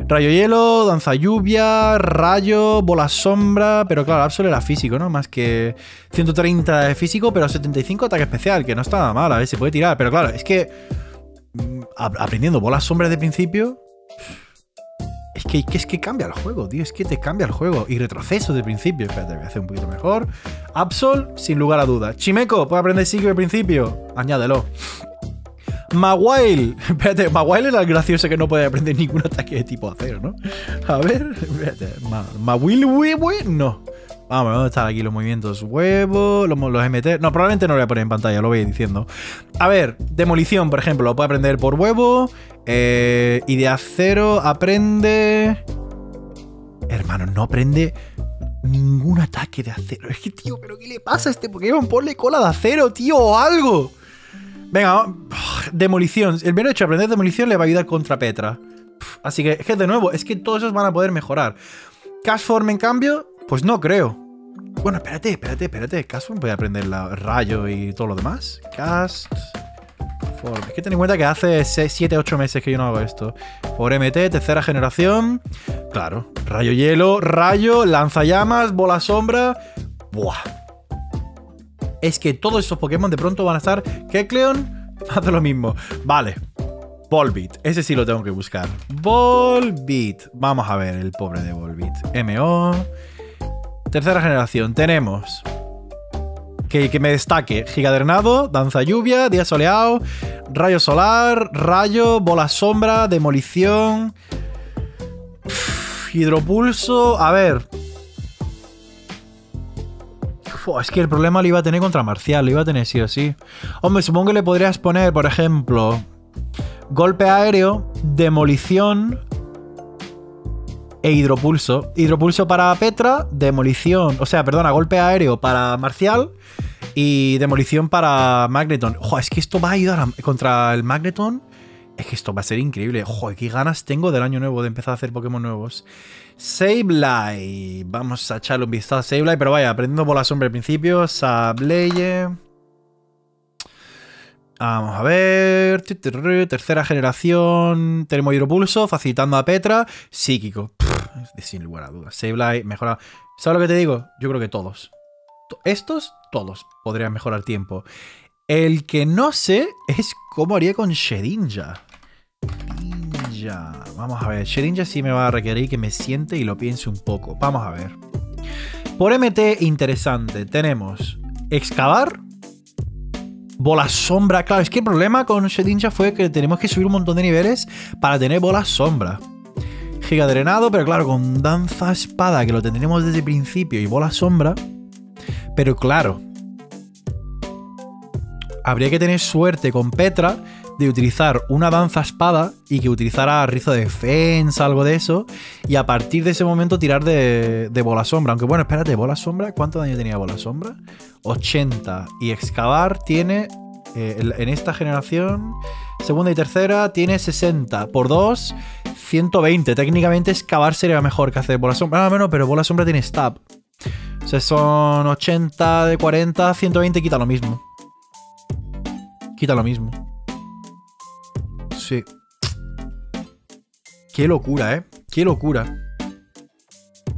Rayo hielo, danza lluvia, rayo, bola sombra. Pero claro, Absol era físico, ¿no? Más que 130 de físico, pero 75 ataque especial, que no está nada mal. A ver, se puede tirar. Pero claro, es que mm, aprendiendo bola sombra de principio, es que, es que cambia el juego, tío. Es que te cambia el juego. Y retroceso de principio. Espérate, voy a hacer un poquito mejor. Absol, sin lugar a duda. Chimeco, ¿puede aprender psico de principio? Añádelo. Mawile. Espérate, Mawile era el gracioso que no puede aprender ningún ataque de tipo acero, ¿no? A ver, espérate. Mawile, no. Vamos, ¿dónde están aquí los movimientos? Huevo, los, los, MT. No, probablemente no lo voy a poner en pantalla, lo voy diciendo. A ver, demolición, por ejemplo, lo puede aprender por huevo. Eh, y de acero aprende. Hermano, no aprende ningún ataque de acero. Es que, tío, ¿pero qué le pasa a este Pokémon? Ponle cola de acero, tío, o algo. Venga, demolición. El mero hecho de aprender demolición le va a ayudar contra Petra. Así que, es que de nuevo, es que todos esos van a poder mejorar. Cashform, en cambio, pues no creo. Bueno, espérate, espérate, espérate. Cashform a aprender el rayo y todo lo demás. Cast. Es que ten en cuenta que hace 7, 8 meses que yo no hago esto. Por MT, tercera generación. Claro. Rayo hielo, rayo, lanzallamas, bola sombra. Buah. Es que todos estos Pokémon de pronto van a estar. Kecleon, Hace lo mismo. Vale. Volbeat. Ese sí lo tengo que buscar. Volbeat. Vamos a ver el pobre de Volbeat. MO. Tercera generación. Tenemos. Que, que me destaque. Gigadernado, Danza Lluvia, Día Soleado, Rayo Solar, Rayo, Bola Sombra, Demolición. Hidropulso. A ver. Es que el problema lo iba a tener contra Marcial, lo iba a tener sí o sí. Hombre, supongo que le podrías poner, por ejemplo, golpe aéreo, demolición e hidropulso. Hidropulso para Petra, demolición, o sea, perdona, golpe aéreo para Marcial y demolición para Magneton. Ojo, es que esto va a ayudar contra el Magneton. Es que esto va a ser increíble. Joder, qué ganas tengo del año nuevo de empezar a hacer Pokémon nuevos. Sableye. Vamos a echarle un vistazo a Sableye, pero vaya, aprendiendo por la sombra al principio. Sableye. Vamos a ver. Tercera generación. Tenemos hidropulso, facilitando a Petra. Psíquico. Sin lugar a dudas. Sableye mejora. ¿Sabes lo que te digo? Yo creo que todos. To- Estos, todos podrían mejorar tiempo. El que no sé es cómo haría con Shedinja. Shedinja. Vamos a ver. Shedinja sí me va a requerir que me siente y lo piense un poco. Vamos a ver. Por MT, interesante. Tenemos excavar. Bola sombra. Claro, es que el problema con Shedinja fue que tenemos que subir un montón de niveles para tener bola sombra. Giga drenado, pero claro, con danza espada, que lo tendremos desde el principio, y bola sombra. Pero claro, habría que tener suerte con Petra de utilizar una danza espada y que utilizara rizo de defensa, algo de eso, y a partir de ese momento tirar de, bola sombra. Aunque bueno, espérate, bola sombra, ¿cuánto daño tenía bola sombra? 80. Y excavar tiene, eh, en- en esta generación, segunda y tercera, tiene 60. Por 2, 120. Técnicamente excavar sería mejor que hacer bola sombra. Ah, bueno, pero bola sombra tiene stab. O sea, son 80 de 40, 120 quita lo mismo. Quita lo mismo. Qué locura, ¿eh? Qué locura.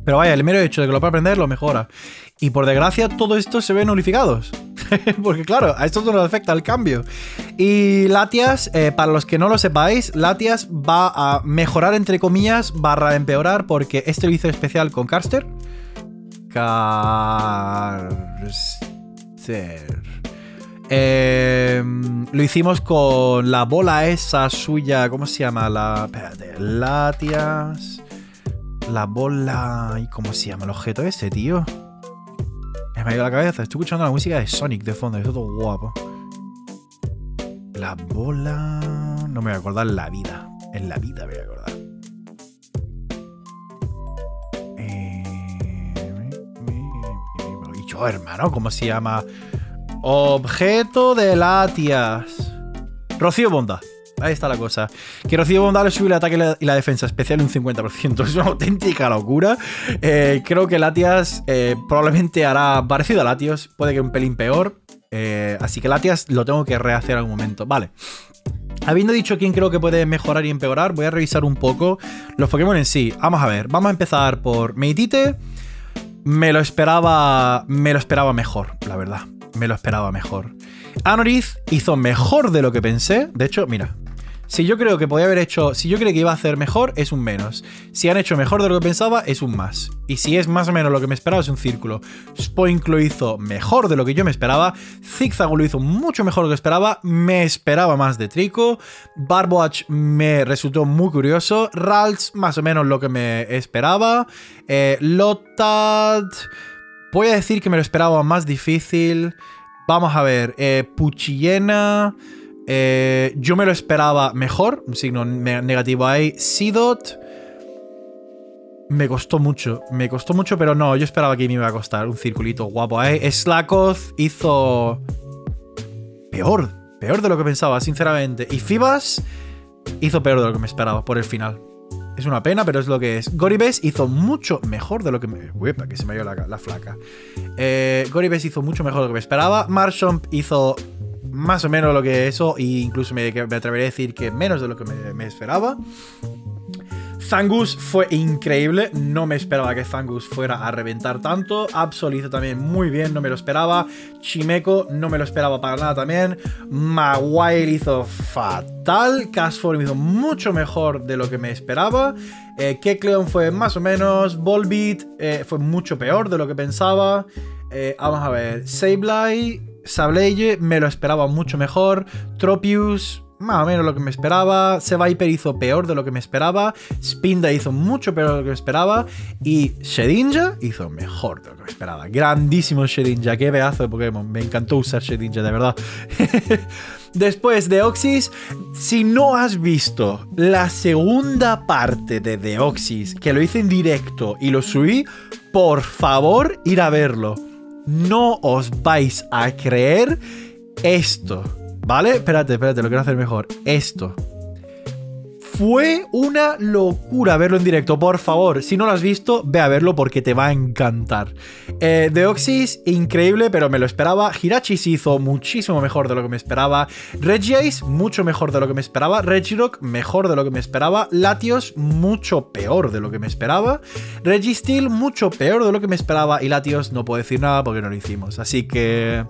Pero vaya, el mero hecho de que lo pueda aprender lo mejora. Y por desgracia, todo esto se ve nulificados. Porque claro, a esto no le afecta el cambio. Y Latias, eh, para los que no lo sepáis, Latias va a mejorar entre comillas, barra empeorar, porque este lo hice especial con Carster. Carster. Eh, lo hicimos con la bola esa suya, ¿cómo se llama? La. Espérate, Latias. La bola. ¿Y cómo se llama el objeto ese, tío? Me ha ido la cabeza. Estoy escuchando la música de Sonic de fondo. Es todo guapo. La bola. No me voy a acordar en la vida. En la vida me voy a acordar. Eh, Y yo, hermano, ¿cómo se llama? Objeto de Latias. Rocío Bonda. Ahí está la cosa. Que Rocío Bonda le sube el ataque y la- defensa especial un 50%. Es una auténtica locura. Eh, creo que Latias eh, probablemente hará parecido a Latios. Puede que un pelín peor. Eh, así que Latias lo tengo que rehacer algún momento. Vale. Habiendo dicho quién creo que puede mejorar y empeorar, voy a revisar un poco los Pokémon en sí. Vamos a ver. Vamos a empezar por Meitite. Me lo esperaba. Me lo esperaba mejor, la verdad. Me lo esperaba mejor. Anorith hizo mejor de lo que pensé. De hecho, mira. Si yo creo que podía haber hecho. Si yo creo que iba a hacer mejor, es un menos. Si han hecho mejor de lo que pensaba, es un más. Y si es más o menos lo que me esperaba, es un círculo. Spoink lo hizo mejor de lo que yo me esperaba. Zigzag lo hizo mucho mejor de lo que esperaba. Me esperaba más de Trico. Barboach me resultó muy curioso. Ralts, más o menos lo que me esperaba. Eh, Lotad. Voy a decir que me lo esperaba más difícil. Vamos a ver. Eh, Puchillena. eh, yo me lo esperaba mejor. Un signo ne- negativo ahí. Sidot. Me costó mucho. Me costó mucho, pero no. Yo esperaba que me iba a costar. Un circulito guapo ahí. Slakoth hizo. Peor. Peor de lo que pensaba, sinceramente. Y Fibas hizo peor de lo que me esperaba por el final. Es una pena, pero es lo que es. Goribes hizo mucho mejor de lo que me. Uepa, que se me ido la, la flaca. Eh, Goribes hizo mucho mejor de lo que me esperaba. Marshomp hizo más o menos lo que eso. E incluso me, me atrevería a decir que menos de lo que me, me esperaba. Zangus fue increíble, no me esperaba que Zangus fuera a reventar tanto. Absol hizo también muy bien, no me lo esperaba. Chimeco no me lo esperaba para nada también. Maguire hizo fatal. Cashform hizo mucho mejor de lo que me esperaba. Eh, Kekleon fue más o menos. Volbeat eh, fue mucho peor de lo que pensaba. Eh, vamos a ver. Sableye, Sableye me lo esperaba mucho mejor. Tropius más o menos lo que me esperaba. Seviper hizo peor de lo que me esperaba. Spinda hizo mucho peor de lo que me esperaba. Y Shedinja hizo mejor de lo que me esperaba. Grandísimo Shedinja. Qué pedazo de Pokémon. Me encantó usar Shedinja, de verdad. Después de Oxys, si no has visto la segunda parte de Deoxys, que lo hice en directo y lo subí, por favor, ir a verlo. No os vais a creer esto. ¿Vale? Espérate, espérate, lo quiero hacer mejor. Esto. Fue una locura verlo en directo. Por favor, si no lo has visto, ve a verlo porque te va a encantar. Eh, Deoxys, increíble, pero me lo esperaba. Hirachi se hizo muchísimo mejor de lo que me esperaba. Regice, mucho mejor de lo que me esperaba. Regirock, mejor de lo que me esperaba. Latios, mucho peor de lo que me esperaba. Registeel, mucho peor de lo que me esperaba. Y Latios, no puedo decir nada porque no lo hicimos. Así que.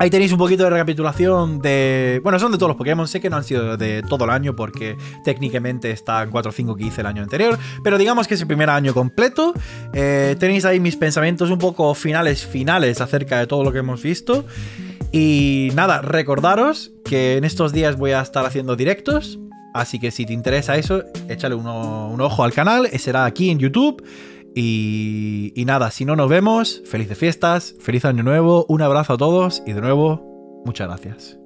Ahí tenéis un poquito de recapitulación de... Bueno, son de todos los Pokémon, sé que no han sido de todo el año porque técnicamente están 4 o 5 que hice el año anterior, pero digamos que es el primer año completo. Eh, tenéis ahí mis pensamientos un poco finales, finales acerca de todo lo que hemos visto. Y nada, recordaros que en estos días voy a estar haciendo directos, así que si te interesa eso, échale un ojo al canal, será aquí en YouTube. Y, nada, si no nos vemos, felices fiestas, feliz año nuevo, un abrazo a todos y de nuevo, muchas gracias.